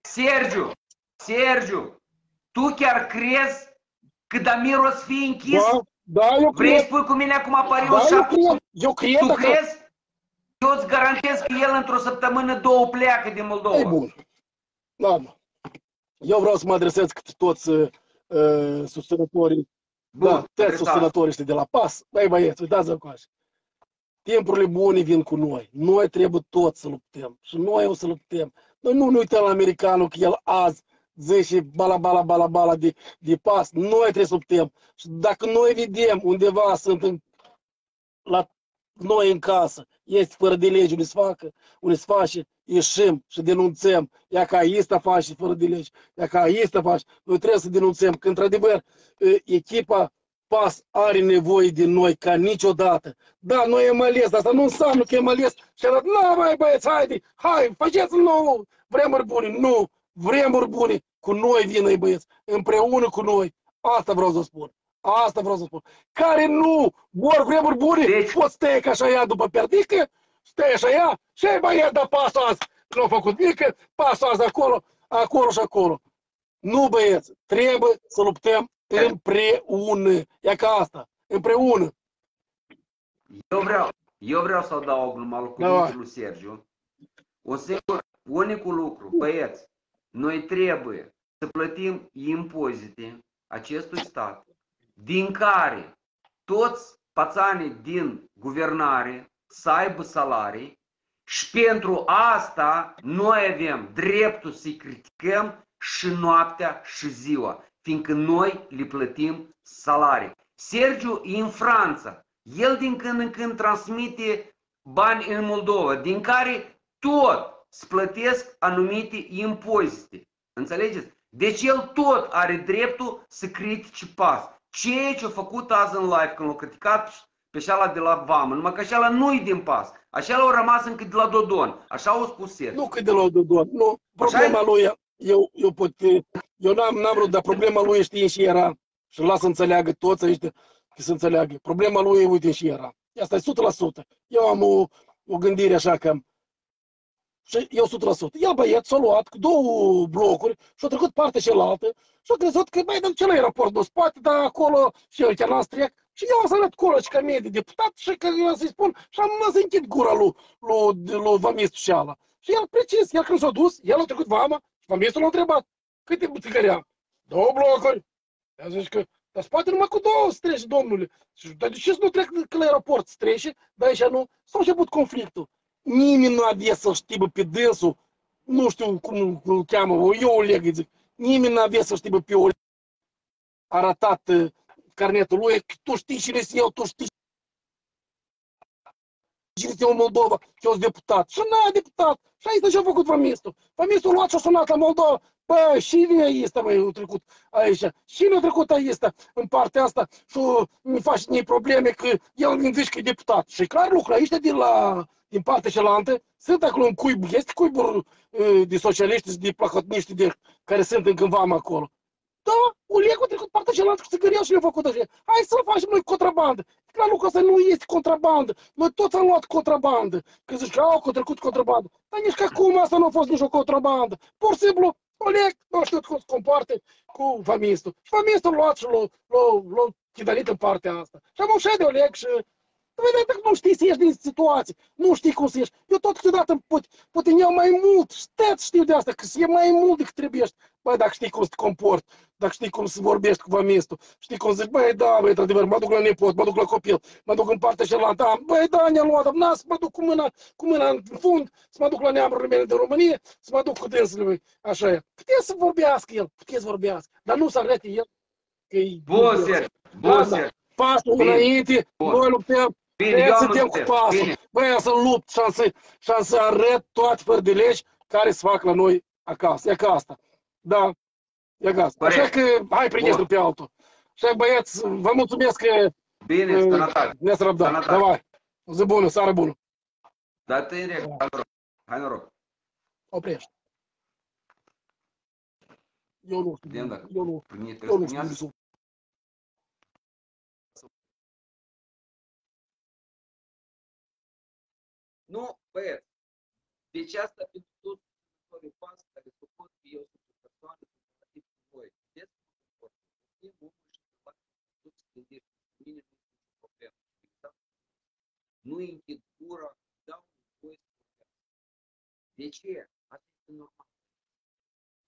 Sergiu, Sergiu, tu chiar crezi că Damir o să fie închis? Da, da, eu Vrei să cred, spui cu mine acum pariu da, eu și cred, eu cred, tu dacă- crezi? Eu îți garantez că el într-o săptămână, două pleacă din Moldova. E bun. Da, mă. Eu vreau să mă adresez câte toți uh, uh, susținătorii, Bun, da, toți adresați. susținătorii ăștia de la PAS. Băi, băieți, uitați-vă cu așa. Timpurile bune vin cu noi. Noi trebuie toți să luptăm. Și noi o să luptăm. Noi nu ne uităm la americanul că el azi zice bala, bala, bala, bala de, de pas. Noi trebuie să luptăm. Și dacă noi vedem undeva sunt în, la noi în casă, este fără de lege unde se facă, unde se face, ieșim și denunțăm. Ia ca asta face fără de lege, ia ca asta face. Noi trebuie să denunțăm că, într-adevăr, e, echipa PAS are nevoie de noi ca niciodată. Da, noi am ales, dar asta nu înseamnă că am ales și arăt, nu mai băieți, haide, hai, faceți nou vremuri bune. Nu, vremuri bune, cu noi vin ei băieți, împreună cu noi. Asta vreau să spun. Asta vreau să spun. Care nu vor vremuri bune, Deci- poți stai ca așa ea după perdică, stai așa ea și ai mai ia da pasul azi. Nu a făcut nică, pasul azi acolo, acolo și acolo. Nu băieți, trebuie să luptăm împreună. E ca asta, împreună. Eu vreau, eu vreau să adaug numai la Da. cuvântul lui Sergiu. Un singur, unicul lucru, băieți, noi trebuie să plătim impozite acestui stat, din care toți pațanii din guvernare să aibă salarii și pentru asta noi avem dreptul să-i criticăm și noaptea și ziua, fiindcă noi le plătim salarii. Sergiu e în Franța. El din când în când transmite bani în Moldova, din care tot îți plătesc anumite impozite. Înțelegeți? Deci el tot are dreptul să critique pas. Ceea ce a făcut azi în live când l-a criticat pe șala de la Vamă, numai că șala nu-i din pas. Așa l-au rămas încă de la Dodon. Așa au spus Sergiu. Nu că de la Dodon, nu. Problema lui, eu, eu pot, eu n-am, n-am vrut, dar problema lui știe și era. Și lasă să înțeleagă toți ăștia, că să înțeleagă. Problema lui, uite, și era. Asta e 100%. Eu am o, o gândire așa că și eu 100%. El băiet s-a luat cu două blocuri și a trecut partea cealaltă și a crezut că mai dăm ce la aeroport nu spate, dar acolo și eu chiar n-am trec. Și eu am să arăt acolo și ca mie de deputat și că eu să-i spun și am să închid gura lui, lui, lui Vamistul și ala. Și el precis, el când s-a dus, el a trecut vama și Vamistul l-a întrebat câte țigări am. Două blocuri. El zice că dar spate numai cu două streci, domnule. Și dar de ce să nu trec că la aeroport streci, dar aici nu? S-a început conflictul nimeni nu avea să-l știe pe dânsul, nu știu cum îl cheamă, eu Oleg îi zic, nimeni nu avea să știe pe Oleg. A arătat uh, carnetul lui, că tu știi cine sunt eu, tu știi cine sunt eu în Moldova, că eu sunt deputat. Și n-a deputat. Și aici ce a făcut Vamistul. Vamistul a luat și a sunat la Moldova. Bă, cine este, măi, a trecut aici? Cine a trecut aici, în partea asta și mi face niște probleme că el îmi zice că e deputat. Și clar lucrul aici din la din partea cealaltă, sunt acolo un cuib, este cuiburi uh, de socialiști, de placotniști de, care sunt încă în vamă acolo. Da, Uliec a trecut partea cealaltă cu țigăria și le-a făcut așa. Hai să facem noi contrabandă. Clar lucrul ăsta nu este contrabandă. Noi toți am luat contrabandă. Că zici că au că a trecut contrabandă. Dar nici că acum asta nu a fost nicio contrabandă. Pur și simplu, Oleg nu știu cum se comporte cu famistul. Și famistul a luat și l-a, l-a, l-a chidanit în partea asta. Și am ușat de Oleg și Vedete că nu știi să ieși din situație, nu știi cum să ieși. Eu tot câteodată pot, poate iau mai mult, știți, știu de asta, că să iei mai mult decât trebuie. Băi, dacă știi cum să te comport, dacă știi cum să vorbești cu vamistul, știi cum să zici, băi, da, băi, într-adevăr, mă duc la nepot, mă duc la copil, mă duc în partea cealaltă, da, băi, da, ne-am luat, na, să mă duc cu mâna, cu mâna în fund, să mă duc la neamurile mele de România, să mă duc cu dânsul lui, așa e. Puteți să vorbească el, puteți să vorbească, dar nu să arate el că e... Bun, Sergiu, Da, bun, da. Sergiu. Pasul Bine. înainte, Bun. noi luptăm Bine, Bine, eu am suntem cu înțeles. pasul. Bine. Băi, să lupt și am să, și am să arăt toate fără de legi care se fac la noi acasă. E ca asta. Da, e ca asta. Așa Corect. că hai prindeți Bun. pe altul. Așa că băieți, vă mulțumesc că Bine, uh, sănătate. ne-ați răbdat. Sănătate. Davai. Zi bună, seară bună. Dar te în regulă. Hai noroc. Hai noroc. Oprește. Eu nu știu. Vedem dacă Eu nu, Primi, eu trebuie nu să știu. Primească. rezultat. Nu, băieți. Deci asta pentru toți lucrătorii pas care suport că eu sunt o persoană comparativ cu voi. Vedeți cum mă comport? Fie omul și să fac toți gândești. Cu mine nu este nicio problemă. Exact. Nu îi închid gura, dau voie să vorbească. De ce? Asta este normal.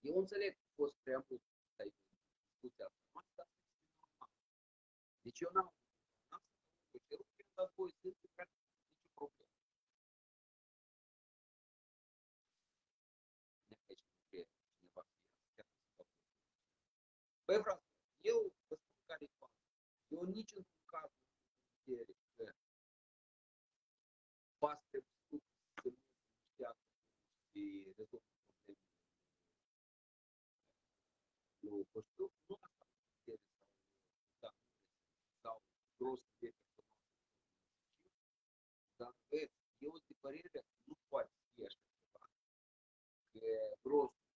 Eu înțeleg că a fost prea mult aici discuția asta. Numai că asta este normal. Deci eu n-am n-am să vă cer, eu dați voi sunt pe Băi, frate, eu vă spun care e fapt. Eu nici într-un caz nu sunt în vedere că pas trebuie să să nu știa și rezolvă probleme. Eu vă știu, nu asta am în vedere sau da, sau rost de personal. Dar, vezi, eu sunt de părere că nu poate să fie așa ceva. Că rostul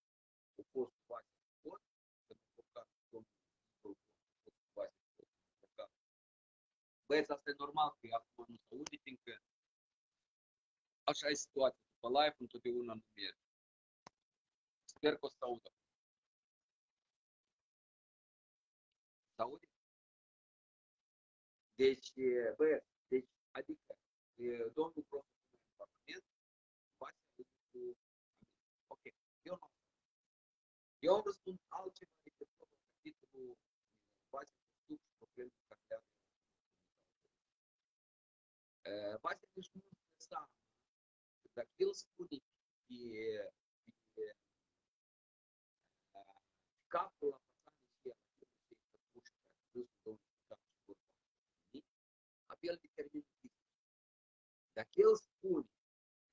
a fost face sport, pentru că domnul Nicol a fost face sport. Băieți, asta e normal că acum nu se aude, fiindcă așa e situația. După live întotdeauna nu merge. Sper că o să se audă. Se aude? Deci, e, băieți, deci, adică, e, domnul profesor în Parlament, face cu Ok, eu nu. Eu îmi răspund altceva decât tot capitolul face trebuie să-i căpuși care râsul tău și cap și vorba. Apel de termen Dacă el spune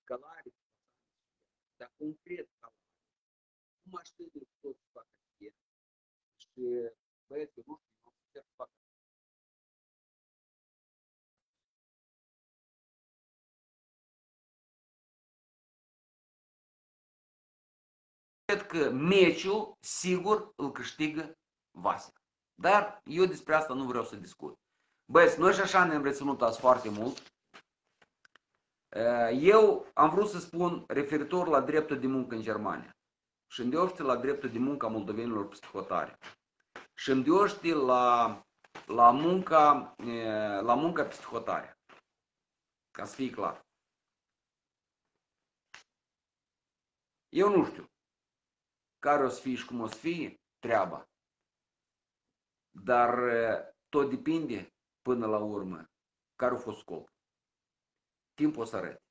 că l-are pe fațană și dar concret că l-are, cum aștept de tot să facă și băieții, nu știu, cred că meciul, sigur, îl câștigă Vasea. Dar eu despre asta nu vreau să discut. Băieți, noi și așa ne-am reținut azi foarte mult. Eu am vrut să spun referitor la dreptul de muncă în Germania și îndeoște la dreptul de muncă a moldovenilor psihotare și îndeoște la, la, munca, la munca psihotare. Ca să fie clar. Eu nu știu care o să fie și cum o să fie treaba. Dar tot depinde până la urmă care a fost scop. Timpul o să arăte.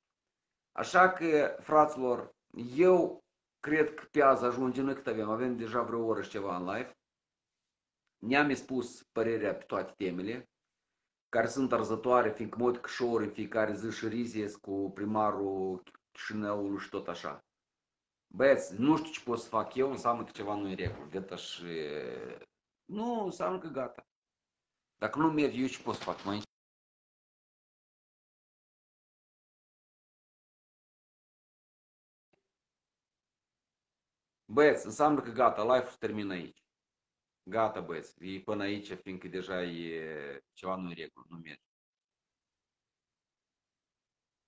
Așa că, fraților, eu cred că pe azi ajungem noi cât avem. Avem deja vreo oră și ceva în live. Ne-am spus părerea pe toate temele care sunt arzătoare, fiindcă mod că show în fiecare zi și rizes cu primarul Chișinăului și tot așa. Băieți, nu știu ce pot să fac eu, înseamnă că ceva nu e regulă. Gata și... Nu, înseamnă că gata. Dacă nu merge, eu ce pot să fac? Mai Băieți, înseamnă că gata, live-ul se termină aici. Gata, băieți, e până aici, fiindcă deja e ceva nu e regulă, nu merge.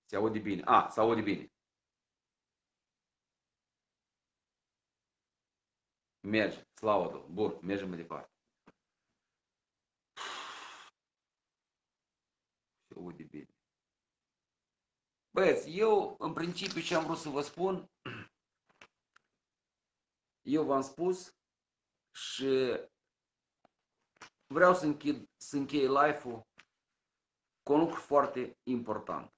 Se aude bine. A, se aude bine. Merge, slavă Domnului. Bun, mergem mai departe. Se aude bine. Băieți, eu în principiu ce am vrut să vă spun, eu v-am spus și vreau să, închid, să închei live-ul cu un lucru foarte important.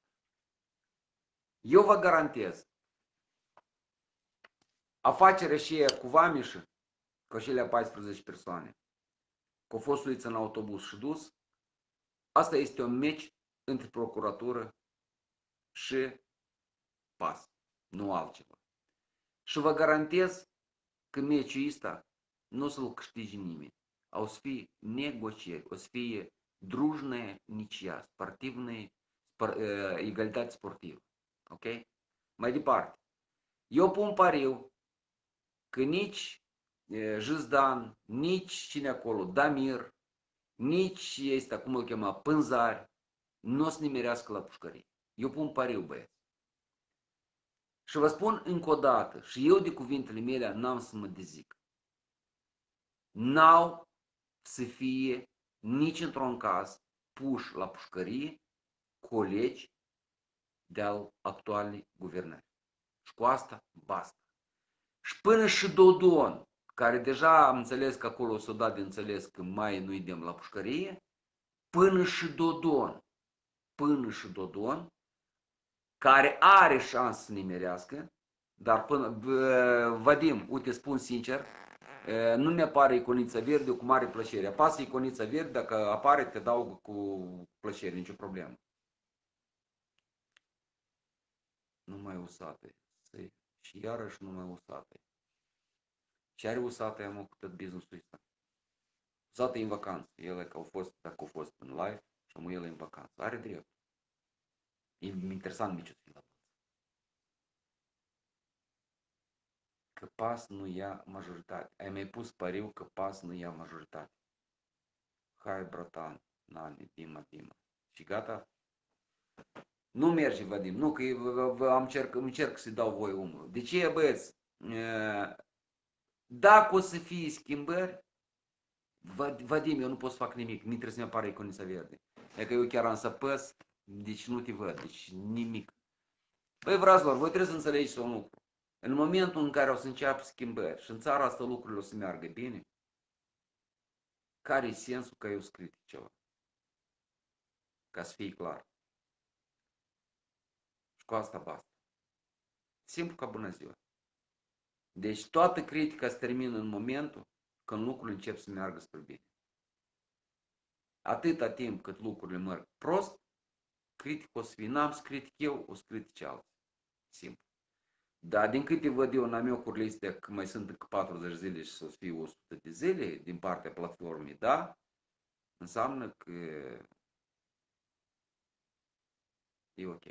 Eu vă garantez, afacerea și cu Vamișă cu acele 14 persoane, că au fost suiți în autobuz și dus, asta este un meci între procuratură și pas, nu altceva. Și vă garantez că meciul ăsta nu o să-l câștige nimeni. O să fie negocieri, o să fie дружная ничья, спортивная спор, э, egalitate sportivă. Ok? Mai departe. Eu pun pariu că nici Jizdan, nici cine acolo, Damir, nici este acum îl chema Pânzari, nu o să nimerească la pușcărie. Eu pun pariu, băieți. Și vă spun încă o dată, și eu de cuvintele mele n-am să mă dezic. N-au să fie nici într-un caz puși la pușcărie colegi de-al actualei guvernări. Și cu asta basta. Și până și Dodon, care deja am înțeles că acolo s-o dat de înțeles că mai nu-i dem la pușcărie, până și Dodon, până și Dodon, care are șansă să nimerească, dar până, Vadim, uite, spun sincer, nu mi apare iconița verde cu mare plăcere. Apasă iconița verde, dacă apare, te dau cu plăcere, nicio problemă. Nu mai usate. Și iarăși nu mai usate. Ce are usată am cu tot business-ul ăsta? Usată e în vacanță. El că au fost, dacă au fost în live și am el e în vacanță. Are drept. E interesant nici să la Că PAS nu ia majoritate. Ai mai pus pariu că PAS nu ia majoritate. Hai, bratan, Nani, Dima, Dima. Și gata? Nu merge, Vadim. Nu, că am încerc, încerc să dau voi umărul. De ce, băieți? Dacă o să fie schimbări, Vadim, eu nu pot să fac nimic. Mi trebuie să-mi apară iconița verde. E că eu chiar am să păs, deci nu te văd, deci nimic. Păi, fraților, voi trebuie să înțelegeți un lucru. În momentul în care o să înceapă schimbări și în țara asta lucrurile o să meargă bine, care e sensul că eu scris ceva? Ca să fie clar. Și cu asta basta. Simplu ca bună ziua. Deci toată critica se termină în momentul când lucrurile încep să meargă spre bine. Atâta timp cât lucrurile merg prost, critic o să fie. N-am să critic eu, o să critic alții. Simplu. Dar din câte văd eu în amiocurile astea că mai sunt încă 40 zile și să fie 100 de zile din partea platformei, da, înseamnă că e ok.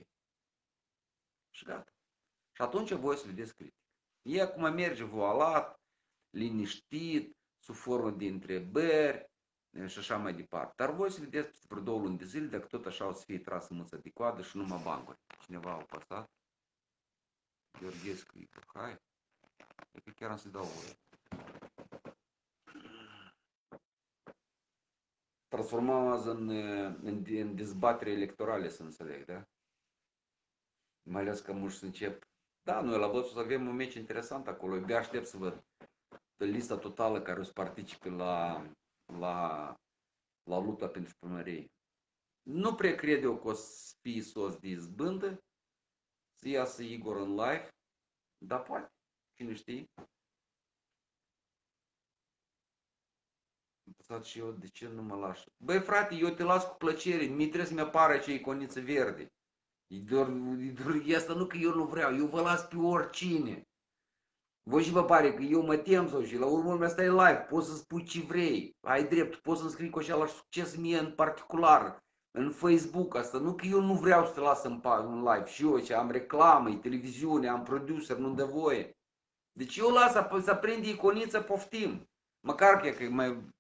Și gata. Și atunci voi să vedeți critic. E acum merge voalat, liniștit, sub formă de întrebări și așa mai departe. Dar voi să vedeți peste vreo două luni de zile dacă tot așa o să fie trasă mâța de coadă și numai banguri. Cineva a pasat. Gheorghescu, hai. E că chiar am să dau voie. Transformează în, în, în dezbatere electorale, să înțeleg, da? Mai ales că mulți să încep. Da, noi la Bățu avem un meci interesant acolo. Eu aștept să văd pe lista totală care o să participe la, la, la lupta pentru primărie. Nu prea cred eu că o să fie sos de izbândă, să iasă Igor în live, dar poate, cine știe. Am păsat și eu, de ce nu mă lași? Băi frate, eu te las cu plăcere, mi trebuie să-mi apară acea iconiță verde. E doar, e doar, asta nu că eu nu vreau, eu vă las pe oricine. Voi și vă pare că eu mă tem sau și la urmă mi asta e live, poți să spui ce vrei, ai drept, poți să-mi scrii cu așa la succes mie în particular, în Facebook asta, nu că eu nu vreau să te las în, în live și eu ce am reclamă, e televiziune, am producer, nu dă voie. Deci eu las să prinde iconiță, poftim. Măcar că, că mai...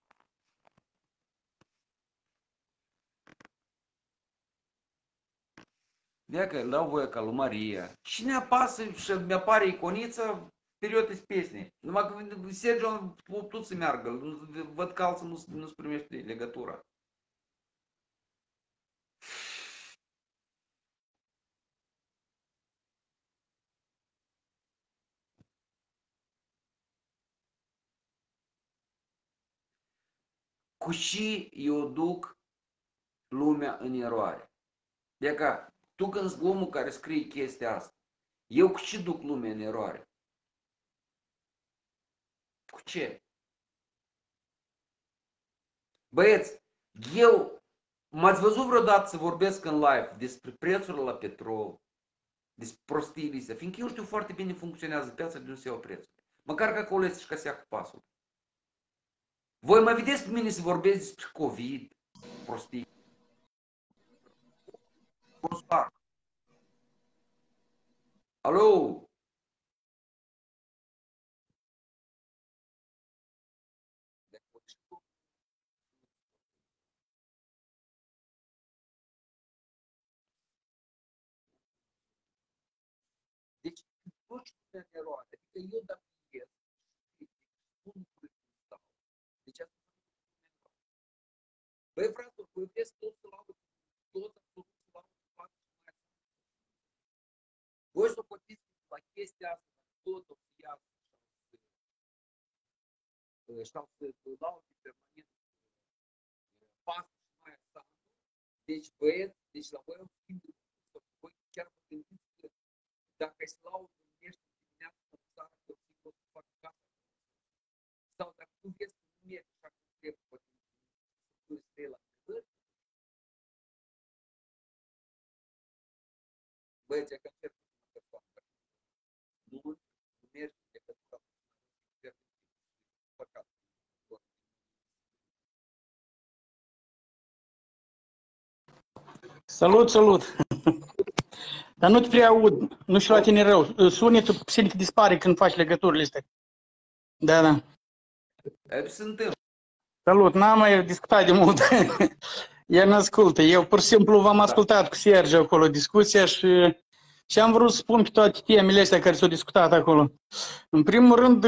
Dea că dau voie ca lui Maria. Cine apasă și mi-apare iconiță, perioade piesni. Numai că Sergio a putut să meargă. Văd că alții nu, nu-ți primește legătura. Cu și eu duc lumea în eroare. Adică tu când omul care scrie chestia asta, eu cu ce duc lumea în eroare? Cu ce? Băieți, eu m-ați văzut vreodată să vorbesc în live despre prețurile la petrol, despre prostiile astea, fiindcă eu știu foarte bine funcționează piața de unde se iau prețuri. Măcar că acolo este și că se ia cu pasul. Voi mă vedeți pe mine să vorbesc despre COVID, prostii. Alo? Deci, tot ce în eroare, adică eu dacă ies, spun lucrurile stau. Deci asta nu Băi, frate, voi vreți tot să laudă tot, absolut să laudă cu față și mai Voi să o potiți la chestia asta, tot o să iasă sau să laude permanent pasul și mai asta. Deci, băieți, deci la voi o schimb de voi chiar vă gândiți dacă îi laudă în ești dimineața în țară, că ți pot să fac casa. Sau dacă tu vezi că nu mergi așa cum trebuie, poate să pui stei la întrebări. Băieți, că încerc să mă persoană. Nu, nu mergi în legătura cu păcat. Salut, salut! Dar nu te prea aud, nu știu la tine rău. Sunetul psihic dispare când faci legăturile astea. Da, da. Suntem. Salut, n-am mai discutat de mult. El ne ascultă. Eu pur și simplu v-am ascultat cu Sergiu acolo discuția și, și am vrut să spun pe toate temele astea care s-au discutat acolo. În primul rând,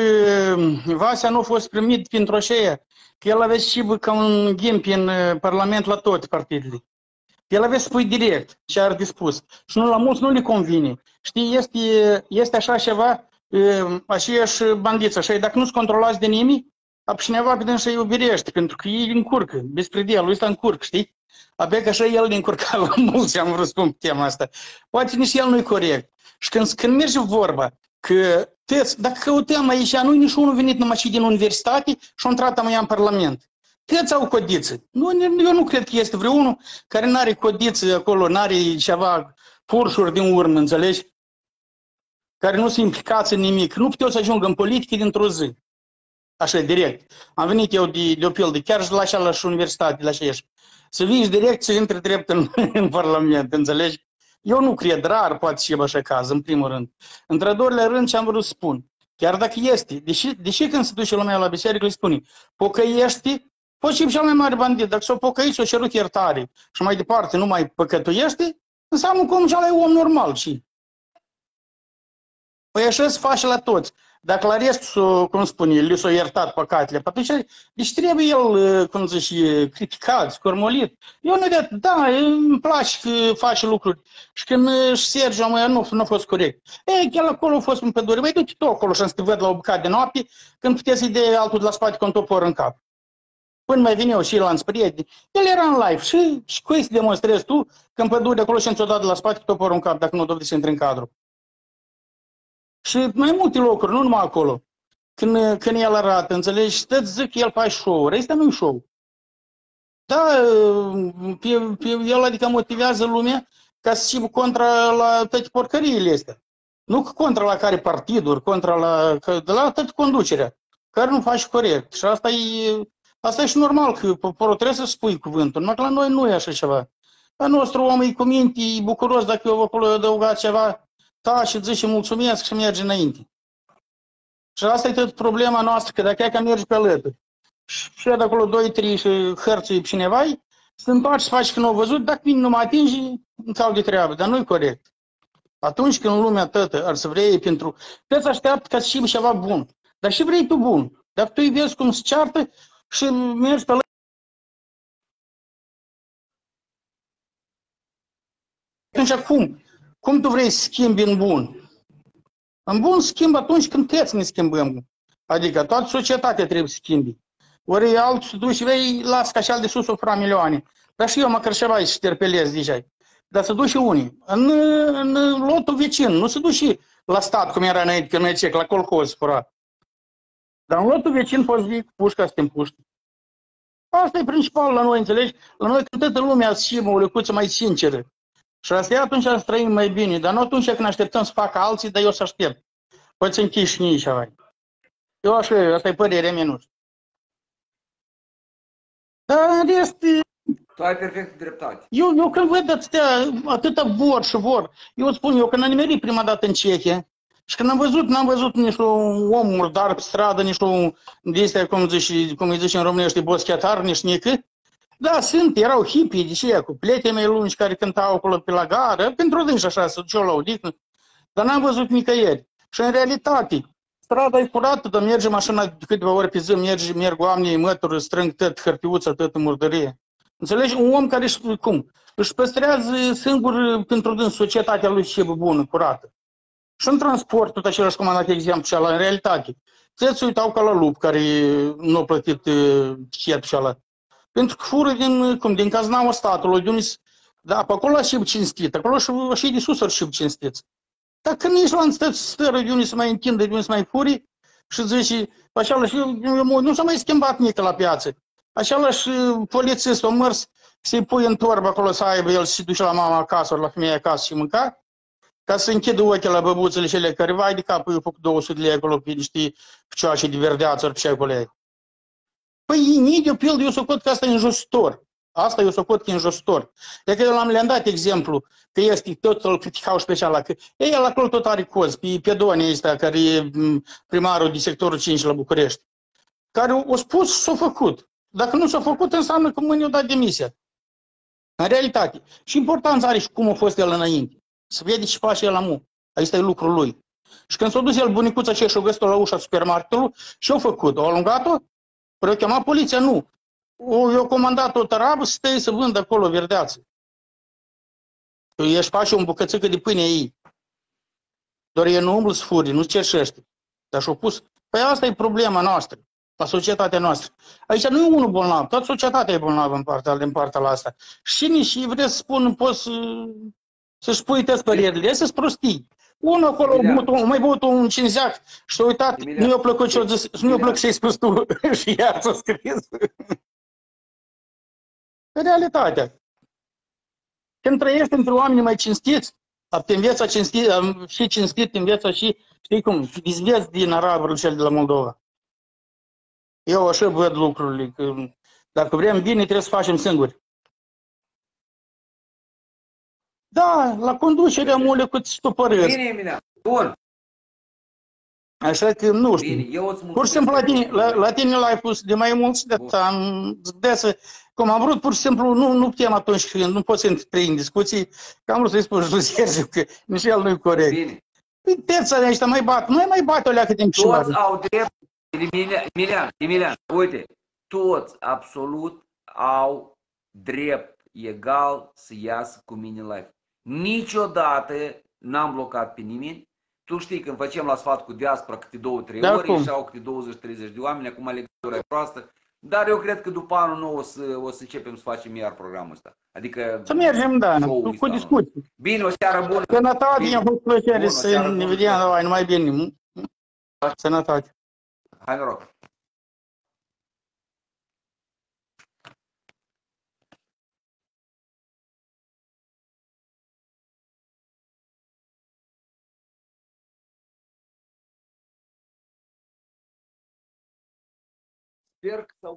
Vasea nu a fost primit pentru așa, că el avea și ca un ghimp în Parlament la toate partidele. El avea să spui direct ce ar dispus. Și nu la mulți nu le convine. Știi, este, este așa ceva, aceeași bandiță, așa, dacă nu-ți controlați de nimic, a cineva pe dânsa iubirește, pentru că ei încurcă, bespredelul ăsta încurc, știi? Abia că așa el încurca la mulți, am vrut să spun tema asta. Poate nici el nu-i corect. Și când, când merge vorba că tăți, dacă căutăm aici, nu nici unul venit numai și din universitate și a intrat mai în Parlament. Tăți au codiță. Nu, eu nu cred că este vreunul care nu are codiță acolo, nu are ceva purșuri din urmă, înțelegi? Care nu sunt implicați în nimic. Nu puteau să ajungă în politică dintr-o zi. Așa, direct. Am venit eu de, de o pildă, chiar și la așa la și universitate, la așa Să vii direct să intri drept în, în Parlament, înțelegi? Eu nu cred, rar poate și așa caz, în primul rând. Într-a doilea rând, ce am vrut să spun, chiar dacă este, deși, deși când se duce lumea la biserică, îi spune, pocăiești, poți și cel mai mare bandit, dacă s-o pocăit, s-o cerut iertare și mai departe nu mai păcătuiește, înseamnă cum cel mai om normal și. Păi așa se face la toți. Dacă la rest, cum spune, li s-a iertat păcatele, atunci, deci trebuie el, cum zice, criticat, scormolit. Eu nu de, da, îmi place că face lucruri. Și când și Sergiu, mă, nu, nu a fost corect. E, chiar acolo a fost în pădure. Băi, du-te tu acolo și să te văd la o bucată de noapte, când puteți să de altul de la spate cu un topor în cap. Până mai vine eu și la prieteni, el era în live și, și cu ei să demonstrezi tu că în pădure acolo și ți-o dat de la spate cu toporul în cap, dacă nu dovedi să intri în cadru. Și mai multe locuri, nu numai acolo. Când, când el arată, înțelegi, stăți zic că el face show-uri. Asta nu e show. Da, pe, pe el adică motivează lumea ca să și contra la toate porcăriile astea. Nu contra la care partiduri, contra la, de la toată conducerea, care nu faci corect. Și asta e, asta e și normal, că poporul trebuie să spui cuvântul, numai că la noi nu e așa ceva. La nostru om e cu minte, e bucuros dacă eu acolo adăugat ceva, ta și zice mulțumesc și merge înainte. Și asta e tot problema noastră, că dacă e că mergi pe alături și de acolo doi, trei și hărțui cineva, să întoarci să faci că nu au văzut, dacă vine nu mă atingi, îmi de treabă, dar nu e corect. Atunci când lumea tătă ar să vrei pentru... Te așteaptă ca să și ceva bun. Dar și vrei tu bun. Dacă tu îi vezi cum se ceartă și mergi pe alături, atunci cum? Cum tu vrei să schimbi în bun? În bun schimb atunci când toți ne schimbăm. Adică toată societatea trebuie să schimbi. Ori altul se duci și vei, las ca așa de sus o fra milioane. Dar și eu măcar ceva și șterpelez deja. Dar se duce unii. În, în lotul vecin, nu se duce la stat, cum era înainte, când noi la colhoz furat. Dar în lotul vecin poți vii cu pușca să te împuști. Asta e principal la noi, înțelegi? La noi când toată lumea și o lecuță mai sinceră. Și asta e atunci să trăim mai bine, dar nu atunci când așteptăm să facă alții, dar eu să aștept. Poți închiși nici ceva. Eu așa, asta e părerea mea, nu știu. Dar este... Tu ai perfect dreptate. Eu, eu când văd atâtea, atâta vor și vor, eu spun, eu când am nimerit prima dată în Cehia, și când am văzut, n-am văzut nici un om murdar pe stradă, nici un, de cum, zice, cum îi zice în românește, boschetar, nici nică, da, sunt, erau hippie, de cu plete mai lungi care cântau acolo pe la gară, pentru dânsi așa, să duceau la odihnă, dar n-am văzut nicăieri. Și în realitate, strada e curată, dar merge mașina de câteva ori pe zi, merge, merg oamenii, mături, strâng tot hârtiuță, tot în murdărie. Înțelegi? Un om care își, cum? Își păstrează singur pentru dâns societatea lui și bună, curată. Și în transport, tot același cum am dat exemplu și ala, în realitate. Ți uitau ca la lup care nu a plătit uh, cet și ala. Pentru că fură din, cum, din caznaua statului, de unde, da, pe acolo și cinstit, acolo și, și de sus și cinstiți. Dar când ești la în stără de unde să mai întindă, de unde să mai furi, și zice, așa și nu s-a mai schimbat nici la piață. Așa și polițistul a mers să-i pui în torbă acolo să aibă el și duce la mama acasă, la femeia acasă și mânca, ca să închidă ochii la băbuțele cele care, vai de capul, eu fac 200 de lei acolo pe niște picioace de verdeață, pe ce acolo Păi nici de pildă, eu socot că asta e înjositor. Asta eu socot că e înjositor. De că eu l-am le-am dat exemplu că este tot îl criticau special la că ei la acolo tot are coz, pe pedonii ăsta care e primarul de sectorul 5 la București, care au spus s-a făcut. Dacă nu s-a făcut, înseamnă că mâine o dat demisia. În realitate. Și importanța are și cum a fost el înainte. Să vede ce face el la mu. Aici e lucrul lui. Și când s-a dus el bunicuța ce și-a găsit la ușa supermarketului, ce-a făcut? O alungat-o? Păi o chemat poliția? Nu. O, eu comandat o tarabă să stai să vândă acolo verdeață. Ești face un bucățică de pâine ei. Doar e nu umblă să furi, nu cerșește. Dar și-a pus. Păi asta e problema noastră, la societatea noastră. Aici nu e unul bolnav, toată societatea e bolnavă în partea, în partea la asta. Și nici vreți să spun, poți să, să-și pui tăți părerile, să-ți prostii. Unul acolo a mai băut un cinzeac și s-a uitat, nu i-a plăcut ce zis, nu i-a plăcut ce ai spus tu și iar s-a scris. Realitatea. Când trăiești între oameni mai cinstiți, te viața cinstit, și cinstit în viața și, știi cum, izvieți din arabul cel de la Moldova. Eu așa văd lucrurile, că dacă vrem bine, trebuie să facem singuri. Da, la conducerea mule cu stupărări. Bine, Emilian. Bun. Așa că nu știu. Bine, eu îți Pur și simplu la tine, la, la tine l-ai pus de mai mulți de am de să, cum am vrut, pur și simplu nu, nu putem atunci când nu poți să intri în discuții, că am vrut să-i spun lui Sergiu că nici el nu-i corect. Bine. Păi terța ăștia mai bat, nu mai bat o leacă din picioare. Toți au drept, Emilian, Emilian, Emilian, uite, toți absolut au drept egal să iasă cu mine live. Niciodată n-am blocat pe nimeni. Tu știi, când facem la sfat cu diaspora câte două, trei de ori, ieșeau câte 20-30 de oameni, acum legătura e proastă. Dar eu cred că după anul nou o să, o să începem să facem iar programul ăsta. Adică... Să mergem, da, cu, cu discuții. Bine, o seară bună. Sănătate, mi-a fost plăcere să ne vedem, numai bine. Da. Sănătate. Hai noroc. Sper că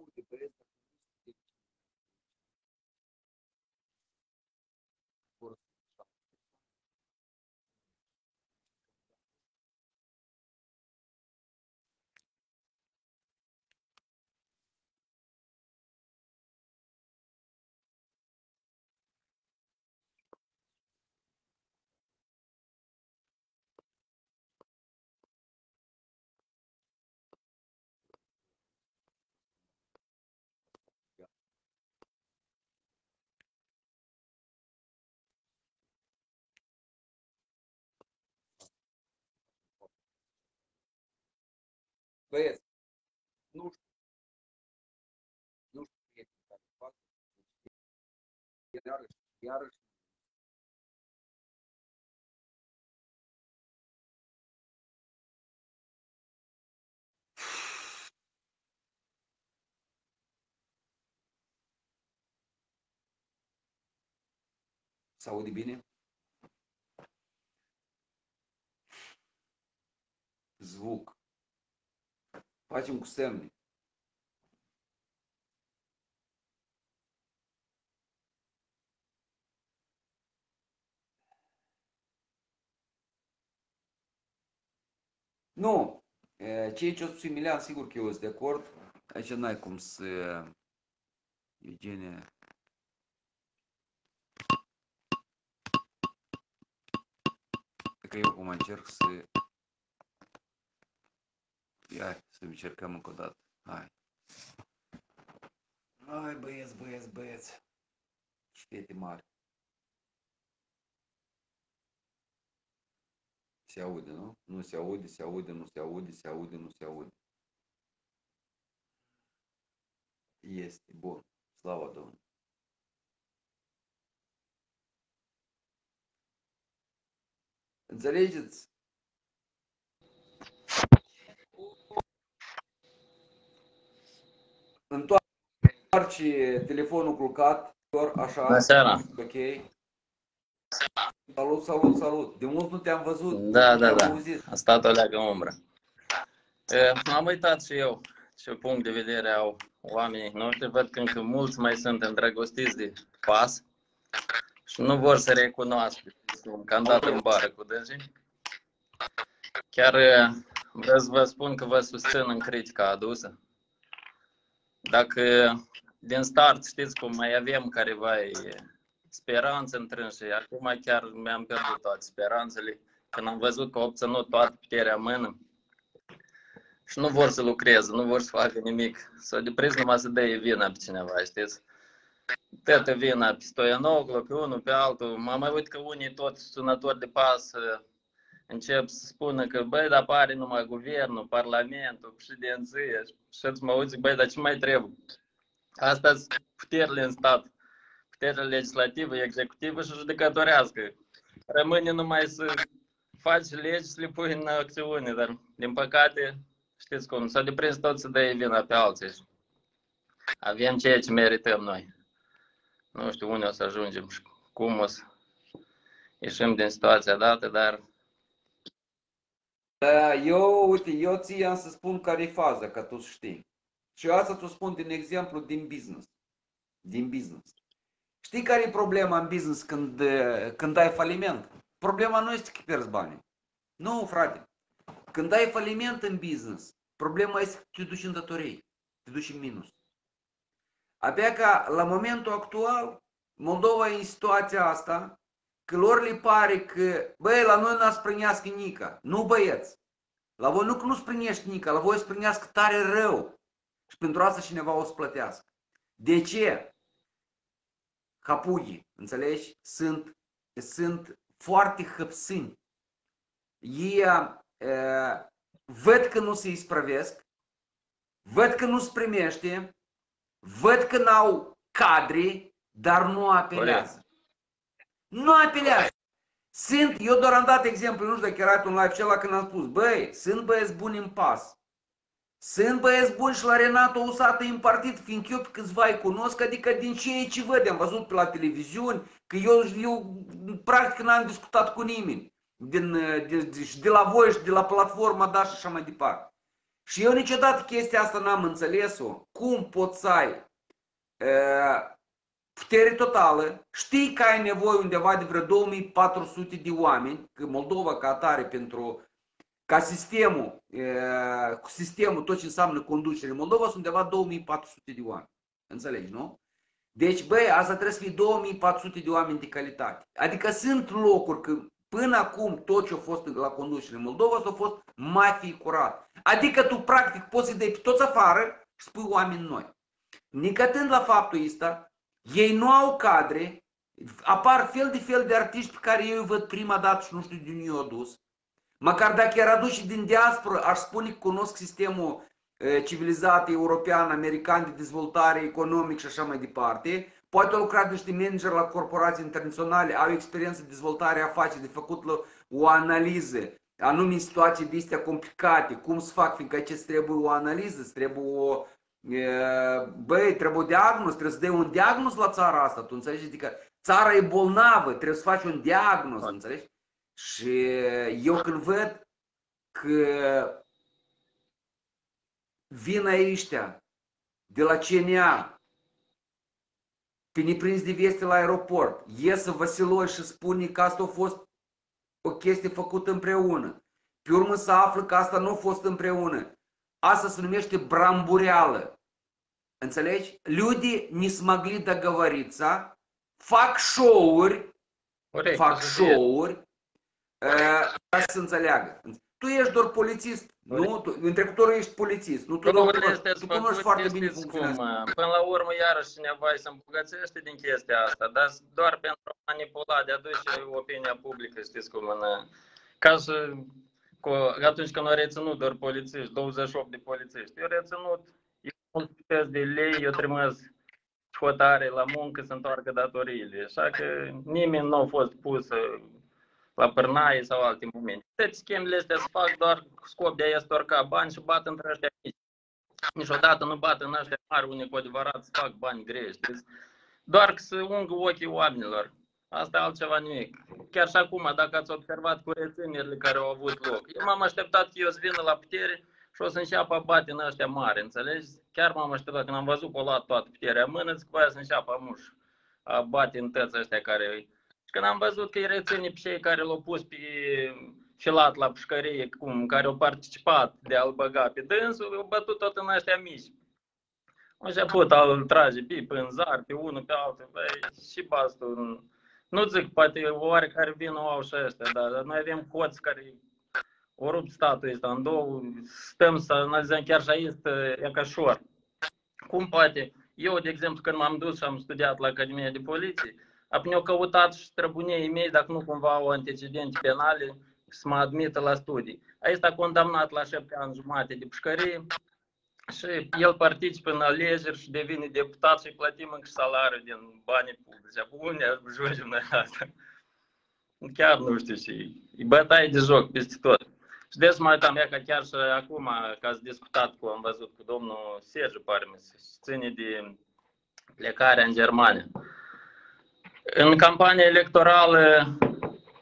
Поэтому нужно, нужно ярость, ярость. Звук. E, o spus Emilian, sigur că eu sunt de acord. Aici n-ai cum să... Eugenie... Că eu cum încerc să... Ia să încercăm încă o dată. Hai. Hai băieți, băieți, băieți. Și fete mari. Se aude, nu? Nu se aude, se aude, nu se aude, se aude, nu se aude. Este, bun. Slava Domnului. Înțelegeți? Întoarce telefonul culcat, doar așa. Bună seara! Ok. Salut, salut, salut. De mult nu te-am văzut. Da, nu da, te-am da. auzit. A stat o leagă umbră. E, Am uitat și eu ce punct de vedere au oamenii noștri. Văd că încă mulți mai sunt îndrăgostiți de pas și nu vor să recunoască că am dat în bară cu dânsii. Chiar e, vreau să vă spun că vă susțin în critica adusă. Dacă din start știți cum mai avem careva e, speranțe întrânse. Acum chiar mi-am pierdut toate speranțele când am văzut că au obținut toată puterea în mână și nu vor să lucreze, nu vor să facă nimic. S-au deprins numai să dea vina pe cineva, știți? Tătă vina pe Stoianoglu, pe unul, pe altul. M-am mai uit că unii tot sunători de pas uh, încep să spună că, băi, dar pare numai guvernul, parlamentul, președinție. Și îți mă uit, zic, băi, dar ce mai trebuie? Asta sunt puterile în stat. Puterea legislativă, executivă și judecătorească. Rămâne numai să faci legi, să le pui în acțiune, dar, din păcate, știți cum, s-a deprins tot să dea vina pe alții. Avem ceea ce merităm noi. Nu știu unde o să ajungem și cum o să ieșim din situația dată, dar eu, uite, eu ți am să spun care e faza, ca tu știi. Și asta tu spun din exemplu din business. Din business. Știi care e problema în business când, când ai faliment? Problema nu este că pierzi bani. Nu, frate. Când ai faliment în business, problema este că te duci în datorii, te duci în minus. Abia ca la momentul actual, Moldova e în situația asta, că lor le pare că, băi, la noi n-a sprânească nica. Nu băieți. La voi nu că nu sprânești nica, la voi sprânească tare rău. Și pentru asta cineva o să plătească. De ce? Capugii, înțelegi? Sunt, sunt foarte hăpsâni. Ei uh, văd că nu se isprăvesc, văd că nu se primește, văd că n-au cadre, dar nu apelează. Nu apelează. Sunt, eu doar am dat exemplu, nu știu dacă era un live cel când am spus, băi, sunt băieți buni în pas. Sunt băieți buni și la Renato Usată în partid, fiindcă eu pe câțiva îi cunosc, adică din ce ce văd, am văzut pe la televiziuni, că eu, eu practic n-am discutat cu nimeni din, de, de, de la voi și de la platforma, da, și așa mai departe. Și eu niciodată chestia asta n-am înțeles-o. Cum poți să ai uh, putere totală, știi că ai nevoie undeva de vreo 2400 de oameni, că Moldova ca atare pentru ca sistemul, uh, cu sistemul, tot ce înseamnă conducere, Moldova sunt undeva 2400 de oameni. Înțelegi, nu? Deci, băi, asta trebuie să fie 2400 de oameni de calitate. Adică sunt locuri, că Până acum tot ce a fost la conducere în Moldova a fost mafie curat. Adică tu practic poți să dai pe toți afară și spui oameni noi. Nicătând la faptul ăsta, ei nu au cadre, apar fel de fel de artiști pe care eu îi văd prima dată și nu știu de unde i-au dus. Măcar dacă era aduși din diaspora, aș spune că cunosc sistemul civilizat european, american de dezvoltare economic și așa mai departe, Poate au lucrat niște manager la corporații internaționale, au experiență de dezvoltare afaceri, de făcut o analiză, anume situații de astea complicate, cum să fac, fiindcă ce trebuie o analiză, îți trebuie o, băi, trebuie o diagnoz, trebuie să dai un diagnoz la țara asta, tu înțelegi? Adică țara e bolnavă, trebuie să faci un diagnoz, înțelegi? Și eu când văd că vin aici de la CNA, pe prins de veste la aeroport, iesă Vasiloi și spune că asta a fost o chestie făcută împreună. Pe urmă să află că asta nu a fost împreună. Asta se numește brambureală. Înțelegi? Люди не смогли договориться, înțeleagă. Tu ești doar polițist, nu? Tu, în trecutorul ești polițist, nu? Tu, nu, tu cunoști foarte bine funcționează. Până la urmă, iarăși cineva se îmbogățește din chestia asta, dar doar pentru a manipula, de a duce opinia publică, știți cum, în, ca să, cu, atunci când au reținut doar polițiști, 28 de polițiști, eu reținut, eu de lei, eu trimis hotare la muncă să întoarcă datoriile. Așa că nimeni nu a fost pus la pârnaie sau alte momente. Toate schemele astea se fac doar cu scop de a storca bani și bat între ăștia mici. Niciodată nu bat în ăștia mari unde cu adevărat să fac bani greși. Deci, doar că să ungă ochii oamenilor. Asta altceva nimic. Chiar și acum, dacă ați observat cu reținerile care au avut loc. Eu m-am așteptat că eu să vină la putere și o să înceapă a bate în ăștia mari, înțelegi? Chiar m-am așteptat când am văzut că o luat toată puterea în mână, zic, să înceapă muș a bate în tăți ăștia care și când am văzut că îi reține pe cei care l-au pus pe filat la pușcărie, cum, care au participat de a-l băga pe dânsul, au bătut tot în ăștia mici. Am început a trage pe pânzar, pe unul, pe altul, băi, și bastul. Nu zic, poate oarecare vin o au și ăștia, dar noi avem hoți care o rup statul ăsta în două, stăm să analizăm chiar și aici, e ca șor. Cum poate? Eu, de exemplu, când m-am dus și am studiat la Academia de Poliție, apoi ne-au căutat și străbunii mei dacă nu cumva au antecedente penale să mă admită la studii. Aici a condamnat la șapte ani jumate de pușcărie și el participă în alegeri și devine deputat și îi plătim încă salariul din banii publici. Unde ajungem noi asta? Chiar nu știu și e bătaie de joc peste tot. Și des mai uitam, că chiar și acum, că ați discutat cu, am văzut cu domnul Sergiu, pare mi se ține de plecarea în Germania. În campania electorală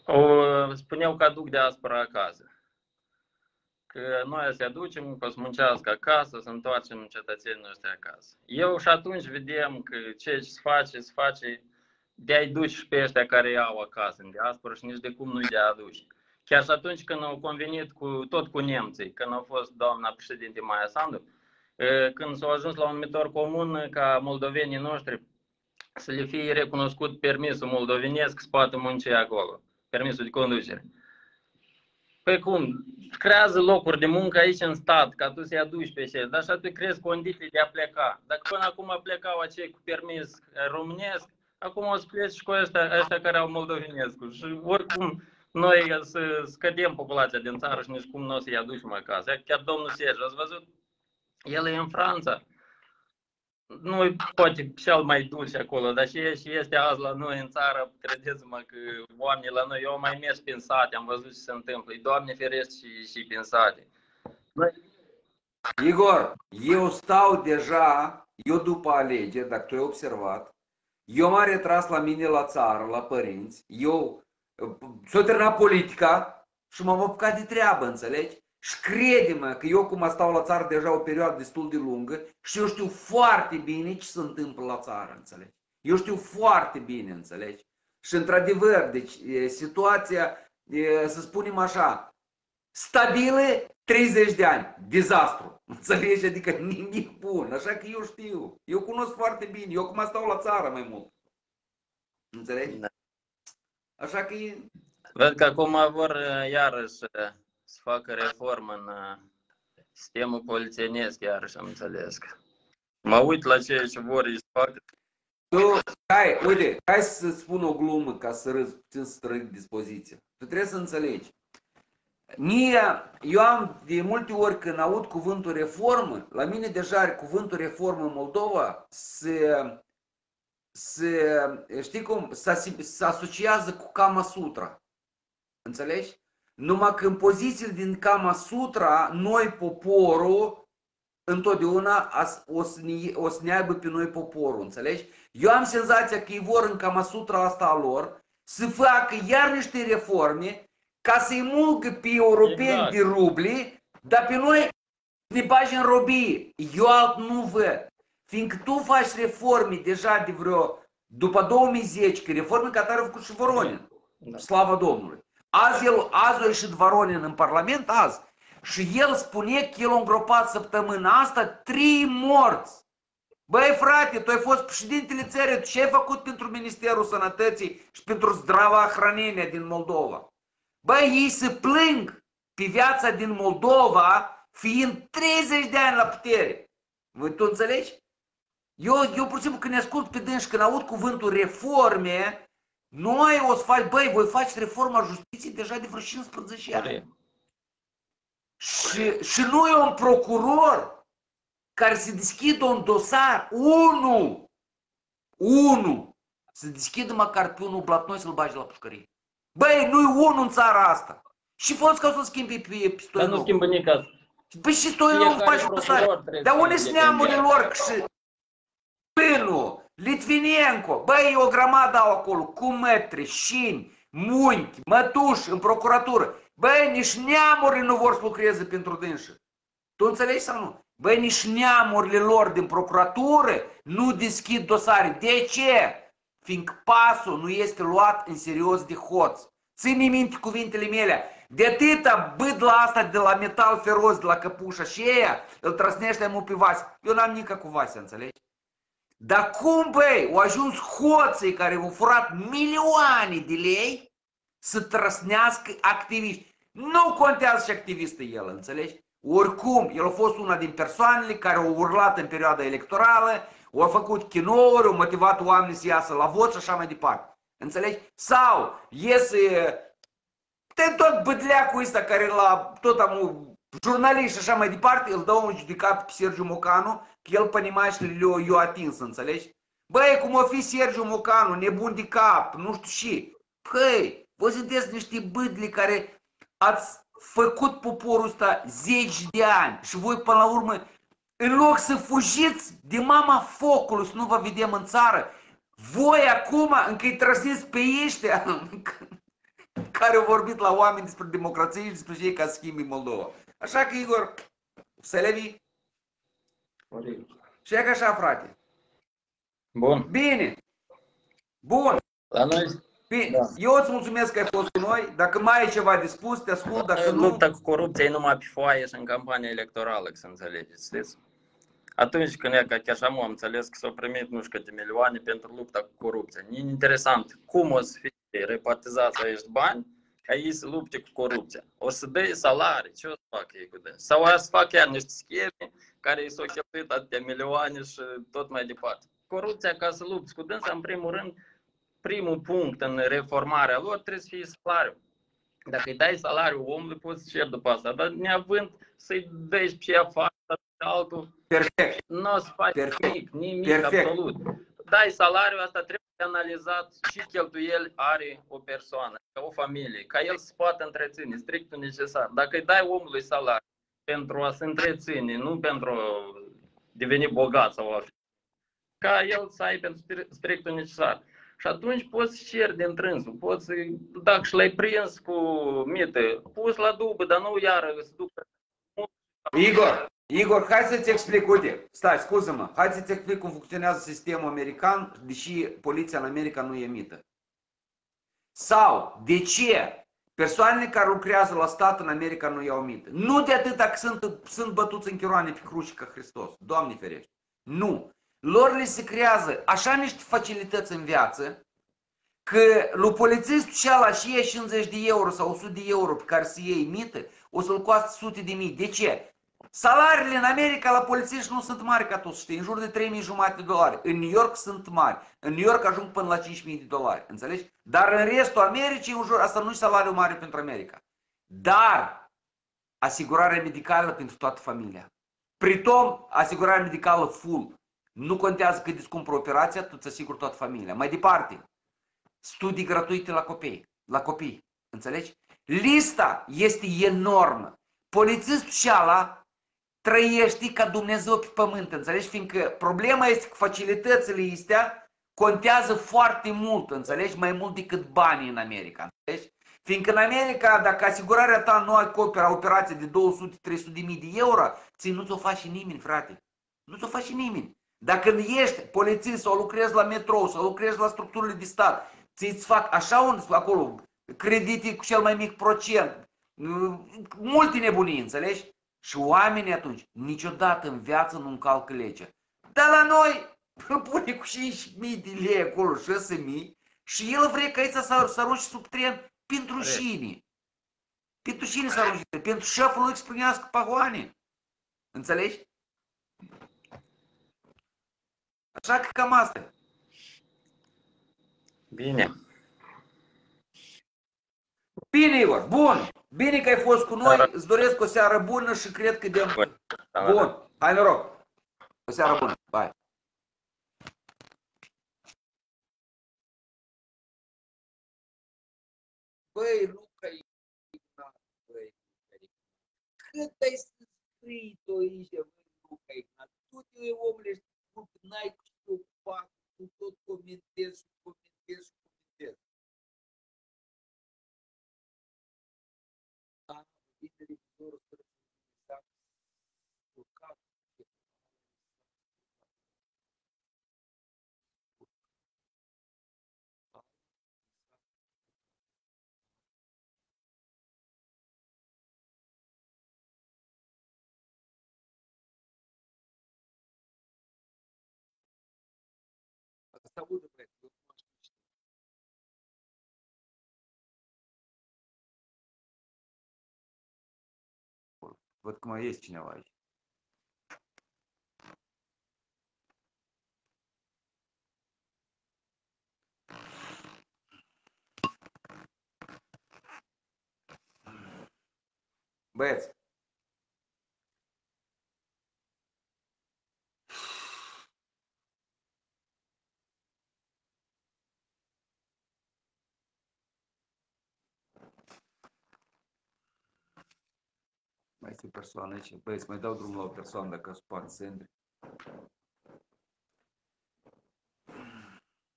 o, spuneau că aduc diaspora acasă. Că noi să aducem, că să muncească acasă, să întoarcem cetățenii noștri acasă. Eu și atunci vedem că ce se face, se face de a-i duci pe ăștia care iau acasă în diaspora și nici de cum nu-i de a aduci. Chiar și atunci când au convenit cu, tot cu nemții, când a fost doamna președinte Maia Sandu, când s-au ajuns la un numitor comun ca moldovenii noștri să le fie recunoscut permisul moldovenesc să poată munci acolo, permisul de conducere. Păi cum? Creează locuri de muncă aici în stat, ca tu să-i aduci pe cei, dar așa tu crezi condiții de a pleca. Dacă până acum plecau acei cu permis românesc, acum o să pleci și cu ăștia, ăștia care au moldovenesc. Și oricum, noi să scădem populația din țară și nici cum nu o să-i aducem acasă. Chiar domnul Sergiu, ați văzut? El e în Franța. Nu poate cel mai dulce acolo, dar și este azi la noi în țară, credeți-mă că oamenii la noi, eu mai mers prin sate, am văzut ce se întâmplă. Doamne ferește și, și prin sate. Igor, eu stau deja, eu după alegeri, dacă tu ai observat, eu m-am retras la mine la țară, la părinți, eu s-a terminat politica și m-am apucat de treabă, înțelegi? Și crede-mă că eu cum stau la țară deja o perioadă destul de lungă și eu știu foarte bine ce se întâmplă la țară, înțelegi? Eu știu foarte bine, înțelegi? Și într-adevăr, deci situația, să spunem așa, stabilă 30 de ani, dezastru, înțelegi? Adică nimic bun, așa că eu știu, eu cunosc foarte bine, eu cum stau la țară mai mult, înțelegi? Da. Așa că e... Văd că acum vor uh, iarăși uh, să facă reformă în uh, sistemul polițienesc, iarăși am înțeles. Mă uit la ceea ce vor să facă. Tu, hai, uite, hai să spun o glumă ca să râzi puțin să trăi dispoziție. Tu trebuie să înțelegi. Mie, eu am de multe ori când aud cuvântul reformă, la mine deja cuvântul reformă în Moldova se se, știi cum, se, se asociază cu Kama Sutra. Înțelegi? Numai că în pozițiile din Kama Sutra, noi, poporul, întotdeauna o să, ne, o să ne aibă pe noi poporul, înțelegi? Eu am senzația că ei vor în Kama Sutra asta a lor să facă iar niște reforme ca să-i mulgă pe europeni exact. de rubli, dar pe noi ne bagi în robie. Eu alt nu văd. Fiindcă tu faci reforme deja de vreo, după 2010, că reforme care au făcut și Voronin. Da. Slavă Domnului. Azi, el, azi a ieșit Voronin în Parlament, azi. Și el spune că el a îngropat săptămâna asta trei morți. Băi frate, tu ai fost președintele țării, ce ai făcut pentru Ministerul Sănătății și pentru zdrava hrănenia din Moldova? Băi, ei se plâng pe viața din Moldova fiind 30 de ani la putere. Tu înțelegi? Eu, eu pur și simplu când ne ascult pe dânsi, când aud cuvântul reforme, noi o să faci, băi, voi face reforma justiției deja de vreo 15 ani. Și, și nu e un procuror care se deschidă un dosar, unul, unul, să deschidă măcar pe unul blatnoi să-l bagi la pușcărie. Băi, nu-i unul în țara asta. Și fost ca să schimbi pe pistolul. Dar nu schimbă nici Păi și Stoianov face dosare. Dar unde sunt neamurile lor? Și Pânu, Litvinenko, băi, e o grămadă au acolo, cu mătri, șini, munchi, mătuși în procuratură. Băi, nici neamurile nu vor să lucreze pentru dânsă. Tu înțelegi sau nu? Băi, nici neamurile lor din procuratură nu deschid dosare. De ce? Fiindcă pasul nu este luat în serios de hoț. Ține minte cuvintele mele. De atâta bâdla asta de la metal feroz, de la căpușa și aia, îl trăsnește mu pe Vase. Eu n-am nică cu Vase, înțelegi? Dar cum, băi, au ajuns hoții care au furat milioane de lei să trăsnească activiști. Nu contează și activistă el, înțelegi? Oricum, el a fost una din persoanele care au urlat în perioada electorală, au făcut chinouri, au motivat oamenii să iasă la vot și așa mai departe. Înțelegi? Sau iese te tot bădleacul ăsta care la tot am jurnalist și așa mai departe, îl dă un judecat pe Sergiu Mocanu, că el pe imaginile le-a atins, înțelegi? Băi, cum o fi Sergiu Mocanu, nebun de cap, nu știu și. Păi, voi sunteți niște bâdli care ați făcut poporul ăsta zeci de ani și voi până la urmă, în loc să fugiți de mama focului, să nu vă vedem în țară, voi acum încă îi trăsiți pe ăștia care au vorbit la oameni despre democrație și despre cei ca schimbi Moldova. Așa că, Igor, să le vii. Și e ca așa, frate. Bun. Bine. Bun. La noi Bine. Da. Eu îți mulțumesc că ai fost cu noi. Dacă mai ai ceva de spus, te ascult. Dacă nu... Lupta cu corupția e numai pe foaie și în campania electorală, să înțelegeți, știți? Atunci când e ca chiar așa am înțeles că s-au primit nu știu câte milioane pentru lupta cu corupția. E interesant cum o să fie repartizați acești bani ca ei să lupte cu corupția. O să dea salarii, ce o să facă ei cu dâns? Sau o să facă chiar niște scheme care i s-au cheltuit atâtea milioane și tot mai departe. Corupția, ca să lupți cu dânsa, în primul rând, primul punct în reformarea lor trebuie să fie salariul. Dacă îi dai salariul omului, poți să ceri după asta, dar neavând să-i dai pe ce afară, altul, Perfect. nu o să faci Perfect. nimic, nimic Perfect. absolut. Dai salariul, asta trebuie analizat și cheltuieli are o persoană, ca o familie, ca el să poată întreține strictul necesar. Dacă îi dai omului salariu pentru a se întreține, nu pentru a deveni bogat sau altceva, ca el să ai pentru strictul necesar. Și atunci poți ceri din trânsul, poți, dacă și l-ai prins cu mite, pus la dubă, dar nu iară să ducă. Igor, Igor, hai să-ți explic, uite, stai, scuză-mă, hai să-ți explic cum funcționează sistemul american, deși poliția în America nu e mită. Sau, de ce persoanele care lucrează la stat în America nu iau mită? Nu de atât că sunt, sunt bătuți în chiroane pe cruci ca Hristos, Doamne ferește. Nu. Lor le se creează așa niște facilități în viață, că lui polițistul și ala și e 50 de euro sau 100 de euro pe care să iei mită, o să-l coastă sute de mii. De ce? Salariile în America la polițiști nu sunt mari ca toți știi, în jur de 3000 jumate de dolari. În New York sunt mari. În New York ajung până la 5000 de dolari, înțelegi? Dar în restul Americii, în jur, asta nu e salariu mare pentru America. Dar asigurarea medicală pentru toată familia. Pritom, asigurarea medicală full. Nu contează cât de scumpă operația, tu îți asiguri toată familia. Mai departe, studii gratuite la copii. La copii. Înțelegi? Lista este enormă. Polițistul și ala trăiește ca Dumnezeu pe pământ, înțelegi? Fiindcă problema este că facilitățile astea contează foarte mult, înțelegi? Mai mult decât banii în America, înțelegi? Fiindcă în America, dacă asigurarea ta nu acoperă operație de 200-300 de mii de euro, ți nu ți-o face nimeni, frate. Nu ți-o face nimeni. Dacă ești polițist sau lucrezi la metrou sau lucrezi la structurile de stat, ți-ți fac așa un, acolo, credite cu cel mai mic procent, multe nebunii, înțelegi? Și oamenii atunci niciodată în viață nu încalcă legea. Dar la noi îl pune cu 5.000 de lei acolo, 6.000 și el vrea ca să să arunci sub tren pentru cine? Pentru cine să arunci? Pentru șeful lui să primească pagoane. Înțelegi? Așa că cam asta. Bine. Bine, Igor, bun. Bine că ai fost cu noi, îți doresc o seară bună și cred că de... Bun. Bun, hai noroc. O seară bună, bye. Băi, Luca, băi, cât ai scris-o aici, băi, Luca, Ignat? Tu te omule, n-ai cu ce ocupa, tu tot comentezi și comentezi și comentezi. Da, televizorul se aude, băieți. Eu nu știu ce. Văd că mai este cineva aici. Băieți, mai este o persoană aici. Băieți, mai dau drumul la o persoană dacă spart sândri.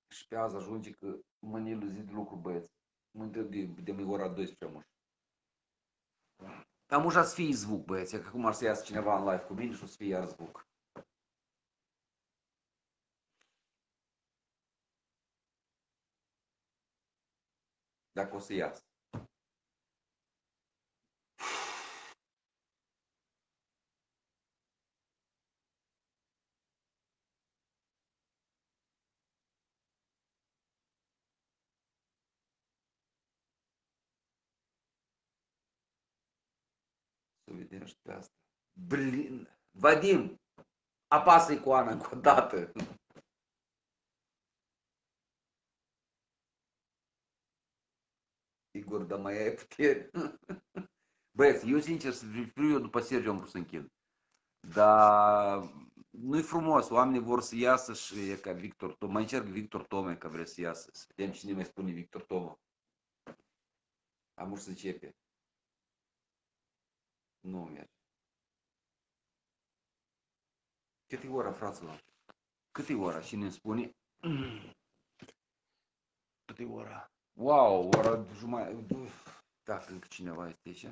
Și pe azi ajunge că mâine zi de lucru, băieți. Mâine de, de, de ora 12 am Am ușa să fie zvuk, băieți, că acum ar să iasă cineva în live cu mine și o să fie iar zvuk. Dacă o să iasă. Să vedem și pe asta. Blin! Vadim! Apasă icoana încă o dată. Igor, dar mai ai putere. Băieți, eu sincer să fiu eu după Sergiu am vrut să închid. Dar nu-i frumos, oamenii vor să iasă și e ca Victor Tome. Mai încerc Victor Tome că vrea să iasă. Să vedem cine mai spune Victor Tome. Am vrut să începe. Nu merge. Cât e ora, fraților? Cât e ora? Cine îmi spune? Cât e ora? Wow, ora jumătate. Dacă încă cineva este aici.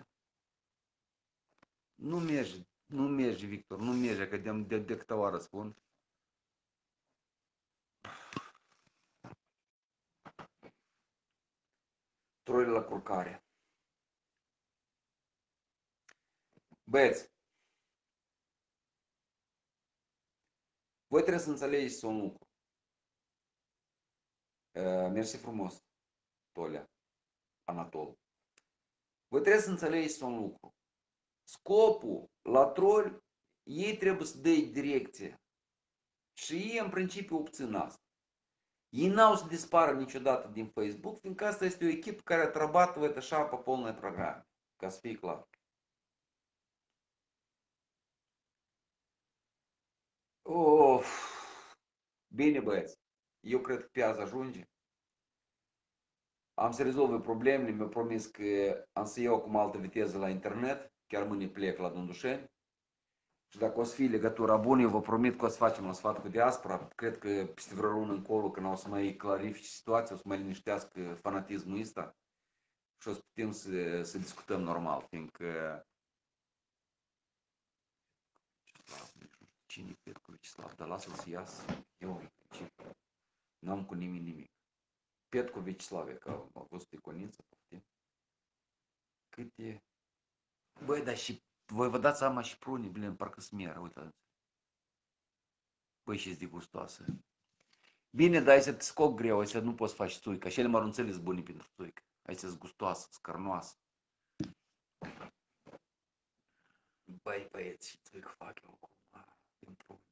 Nu merge, nu merge, Victor, nu merge, că de, de, de câte oară spun. Troile la curcare. Băieți, voi trebuie să înțelegeți un lucru. Uh, mersi frumos, Tolea, Anatol. Voi trebuie să înțelegeți un lucru. Scopul la troli, ei trebuie să dea direcție. Și ei în principiu obțin asta. Ei n-au să dispară niciodată din Facebook, fiindcă asta este o echipă care отрабатывает așa pe полной программе. Ca să fie clar. Of. Bine băieți, eu cred că pe azi ajunge. Am să rezolve problemele, mi-au promis că am să iau acum altă viteză la internet, chiar mâine plec la Dundușeni. Și dacă o să fie legătura bună, eu vă promit că o să facem un sfat cu diaspora. Cred că peste vreo lună încolo, când o să mai clarifice situația, o să mai liniștească fanatismul ăsta și o să putem să, să discutăm normal, fiindcă cine cred cu Vecislav, dar lasă-l să iasă. Eu, ce? N-am cu nimic nimic. Petcu Vecislave, că a fost iconiță, poftim. Cât e? Băi, dar și voi vă dați seama și prunii, blin, parcă smeră, uitați. Băi, și de gustoasă. Bine, dar ai să te scot greu, ai să nu poți face țuică. Așa ele mărunțele sunt bune pentru țuică. Ai să gustoasă, scarnoasă. Băi, băieți, și țuică fac eu acum. Din prunii.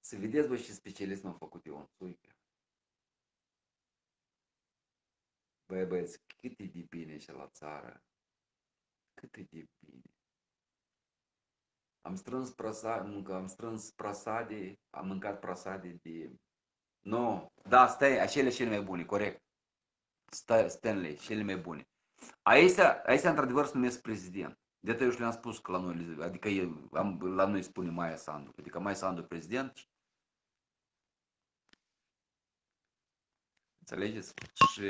Să vedeți, bă, și specialist m-am făcut eu în țuică. Băi, băieți, cât e de bine și la țară. Cât e de bine. Am strâns prasade, am strâns prasade, am mâncat prasade de... Nu, no, da, stai, acele cele mai bune, corect. Stanley, cele mai bune. Aici, aici într-adevăr se numesc prezident. De eu și le-am spus că la noi, adică eu, am, la noi spune Maia Sandu, adică Maia Sandu prezident. Înțelegeți? Și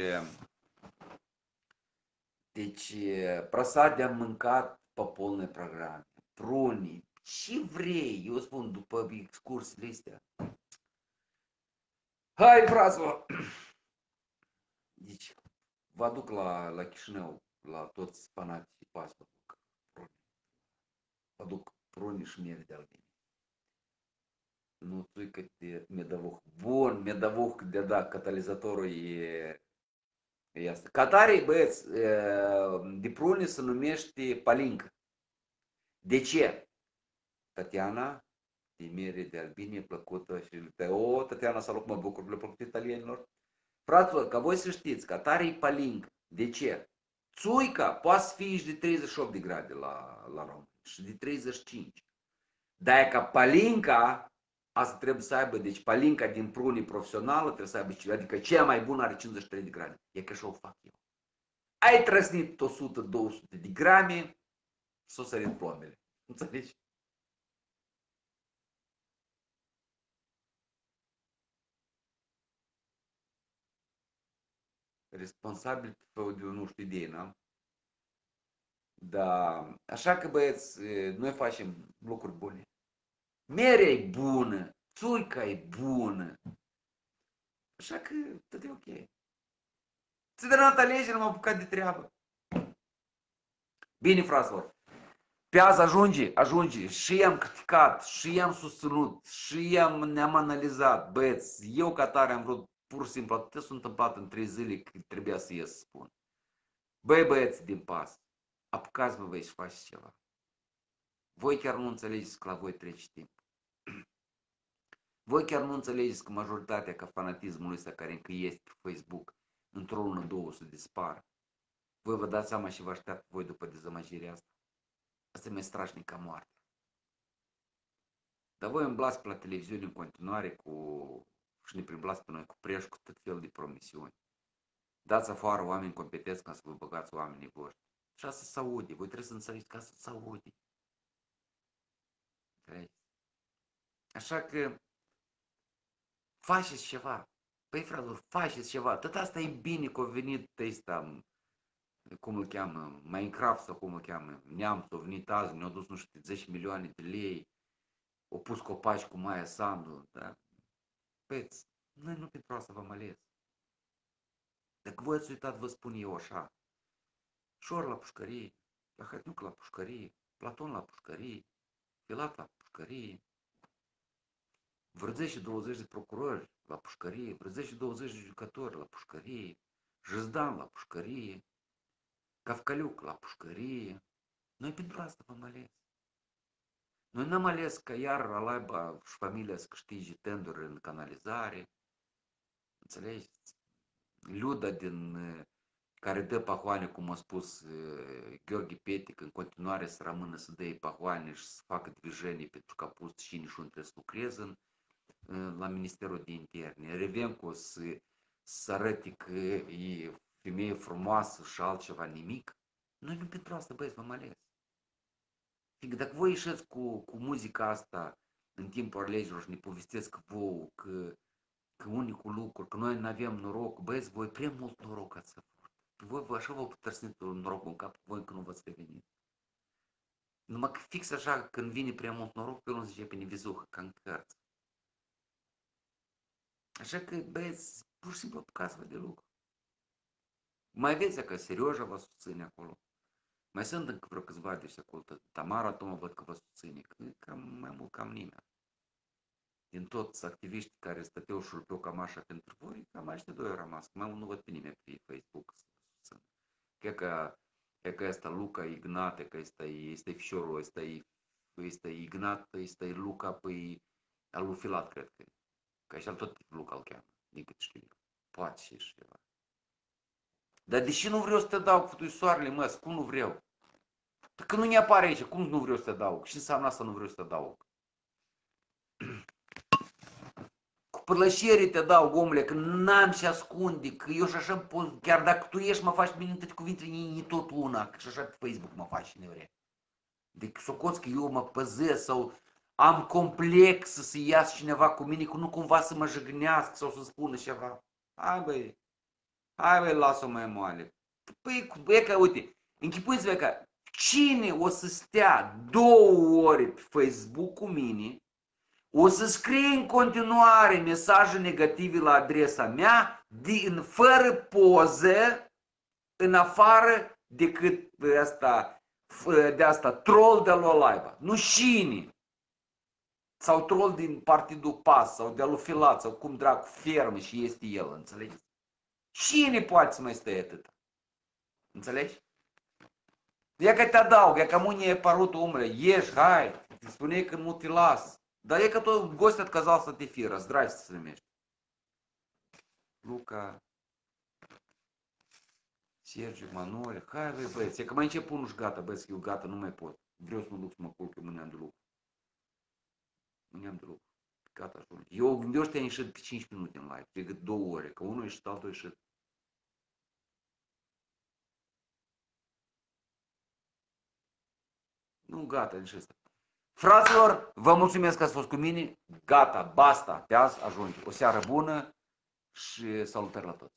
deci, prasade am mâncat pe polne programe, prunii, ce vrei, eu spun după excursiile astea. Hai, fraților! Deci, vă aduc la, la Chișinău, la toți fanații pastor. Vă aduc prunii și miere de albine. Nu țuică de medavoh. Bun, medavoh de da, catalizatorul e... E asta. Catarii, băieți, de prune se numește palincă. De ce? Tatiana, de miere de albine plăcută și pe o, Tatiana Saluc, mă bucur, le plăcut italienilor. Fraților, ca voi să știți, Catarii e palincă. De ce? Țuica poate să fie și de 38 de grade la, la rom și de 35. Dar e ca palinca, asta trebuie să aibă, deci palinca din prunii profesională trebuie să aibă, adică cea mai bună are 53 de grade. E că și o fac eu. Ai trăsnit 100-200 de grame, s-o sărit plombele. Înțelegi? Responsabil pe de nu știu idei, n-am? Da, așa că băieți, noi facem lucruri bune. Merea e bună, țuica e bună. Așa că tot e ok. Ți de dat alegeri, m-am apucat de treabă. Bine, fraților. Pe azi ajunge, ajunge. Și i-am criticat, și i-am susținut, și i-am, ne-am analizat. Băieți, eu ca tare am vrut pur și simplu atât s-a întâmplat în trei zile că trebuia să ies să spun. Băi băieți din pas, apucați-vă voi și faceți ceva. Voi chiar nu înțelegeți că la voi trece timp. Voi chiar nu înțelegeți că majoritatea ca fanatismul ăsta care încă este pe Facebook, într-o lună, două, să dispară. Voi vă dați seama și vă așteaptă voi după dezamăgirea asta. Asta e mai strașnic ca moartea. Dar voi îmblați pe la televiziune în continuare cu și ne primblați pe noi cu preș, cu tot fel de promisiuni. Dați afară oameni competenți ca să vă băgați oamenii voștri. Și asta se aude. Voi trebuie să înțelegeți că asta se aude. Așa că faceți ceva. Păi, fraților, faceți ceva. Tot asta e bine că a venit ăsta, cum îl cheamă, Minecraft sau cum îl cheamă, neamțul, a venit azi, ne-a dus, nu știu, 10 milioane de lei, au pus copaci cu Maia Sandu, da? Peți, noi nu pentru asta v-am ales. Dacă voi ați uitat, vă spun eu așa. Șor la pușcărie, Lahătniuc la pușcărie, Platon la pușcărie, Filat la pușcărie, vreo 10-20 de procurori la pușcărie, vreo 10-20 de jucători la pușcărie, Jăzdan la pușcărie, Cavcaliuc la pușcărie. Noi pentru asta v-am ales. Noi n-am ales ca iar Alaiba și familia să câștige tenduri în canalizare. Înțelegeți? Luda din care dă pahoane, cum a spus Gheorghe Petic, în continuare să rămână să dea pahoane și să facă divijenii pentru că a pus cine și trebuie să lucreze în, la Ministerul de Interne. Revencu să, să arăte că e femeie frumoasă și altceva nimic. Noi nu pentru asta, băieți, v-am ales. Fiindcă dacă voi ieșiți cu, cu muzica asta în timpul alegerilor și ne povestesc vouă că, că unicul lucru, că noi nu avem noroc, băieți, voi prea mult noroc ați avut. Voi vă așa vă putărsinit noroc în cap, voi încă nu v-ați revenit. Numai că fix așa, când vine prea mult noroc, pe unul zice pe nevizuhă, ca în cărți. Așa că, băieți, pur și simplu apucați-vă de lucru. Mai vedeți că Serioja vă susține acolo. Mai sunt încă vreo câțiva de acolo. Tamara Toma văd că vă susține. Cam mai mult cam nimeni. Din toți activiștii care stăteau și rupeau cam așa pentru voi, cam aceștia doi au rămas. Mai mult nu văd pe nimeni pe Facebook să susțin. Cred că e că este Luca Ignat, că este, este fișorul, este, este Ignat, este Luca, păi al lui Filat, cred că. Că așa tot Luca îl cheamă, din câte știu eu. Poate și ceva. Dar deși nu vreau să te dau cu soarele, mă, cum nu vreau? Că nu ne apare aici, cum nu vreau să te dau? Și înseamnă asta nu vreau să te dau? Cu plăcere te dau, omule, că n-am și ascunde, că eu și așa pot, chiar dacă tu ești, mă faci bine toate cuvintele, e tot una, că și așa pe Facebook mă faci cine vrea. Deci socoți că eu mă păzesc sau am complex să iasă cineva cu mine, că nu cumva să mă jăgnească sau să spună ceva. Hai băi, Hai, băi, lasă-o mai moale. Păi, e că, uite, închipuiți-vă că cine o să stea două ore pe Facebook cu mine, o să scrie în continuare mesaje negative la adresa mea, din, fără poză, în afară decât asta, de asta troll de la live. Nu cine. sau troll din partidul PAS sau de-a lui Filat sau cum dracu fermă și este el, înțelegi? Cine poate să mai stă atât? Înțelegi? E că te adaug, e că mâine e parut umre, ieși, hai, îți spune că nu te las. Dar e că tot gostii отказал să te fie, здрасте e mai încep unul și gata, băieți, că eu gata, nu mai pot. Vreau să mă duc să mă culc, eu mâine am de lucru. Mâine am de lucru. Gata, ajunge. Eu, eu ăștia am ieșit pe 5 minute în live, cred că două ore, că unul a ieșit, altul a ieșit. Nu, gata, nici ăsta. Fraților, vă mulțumesc că ați fost cu mine. Gata, basta, pe azi ajunge. O seară bună și salutări la toți.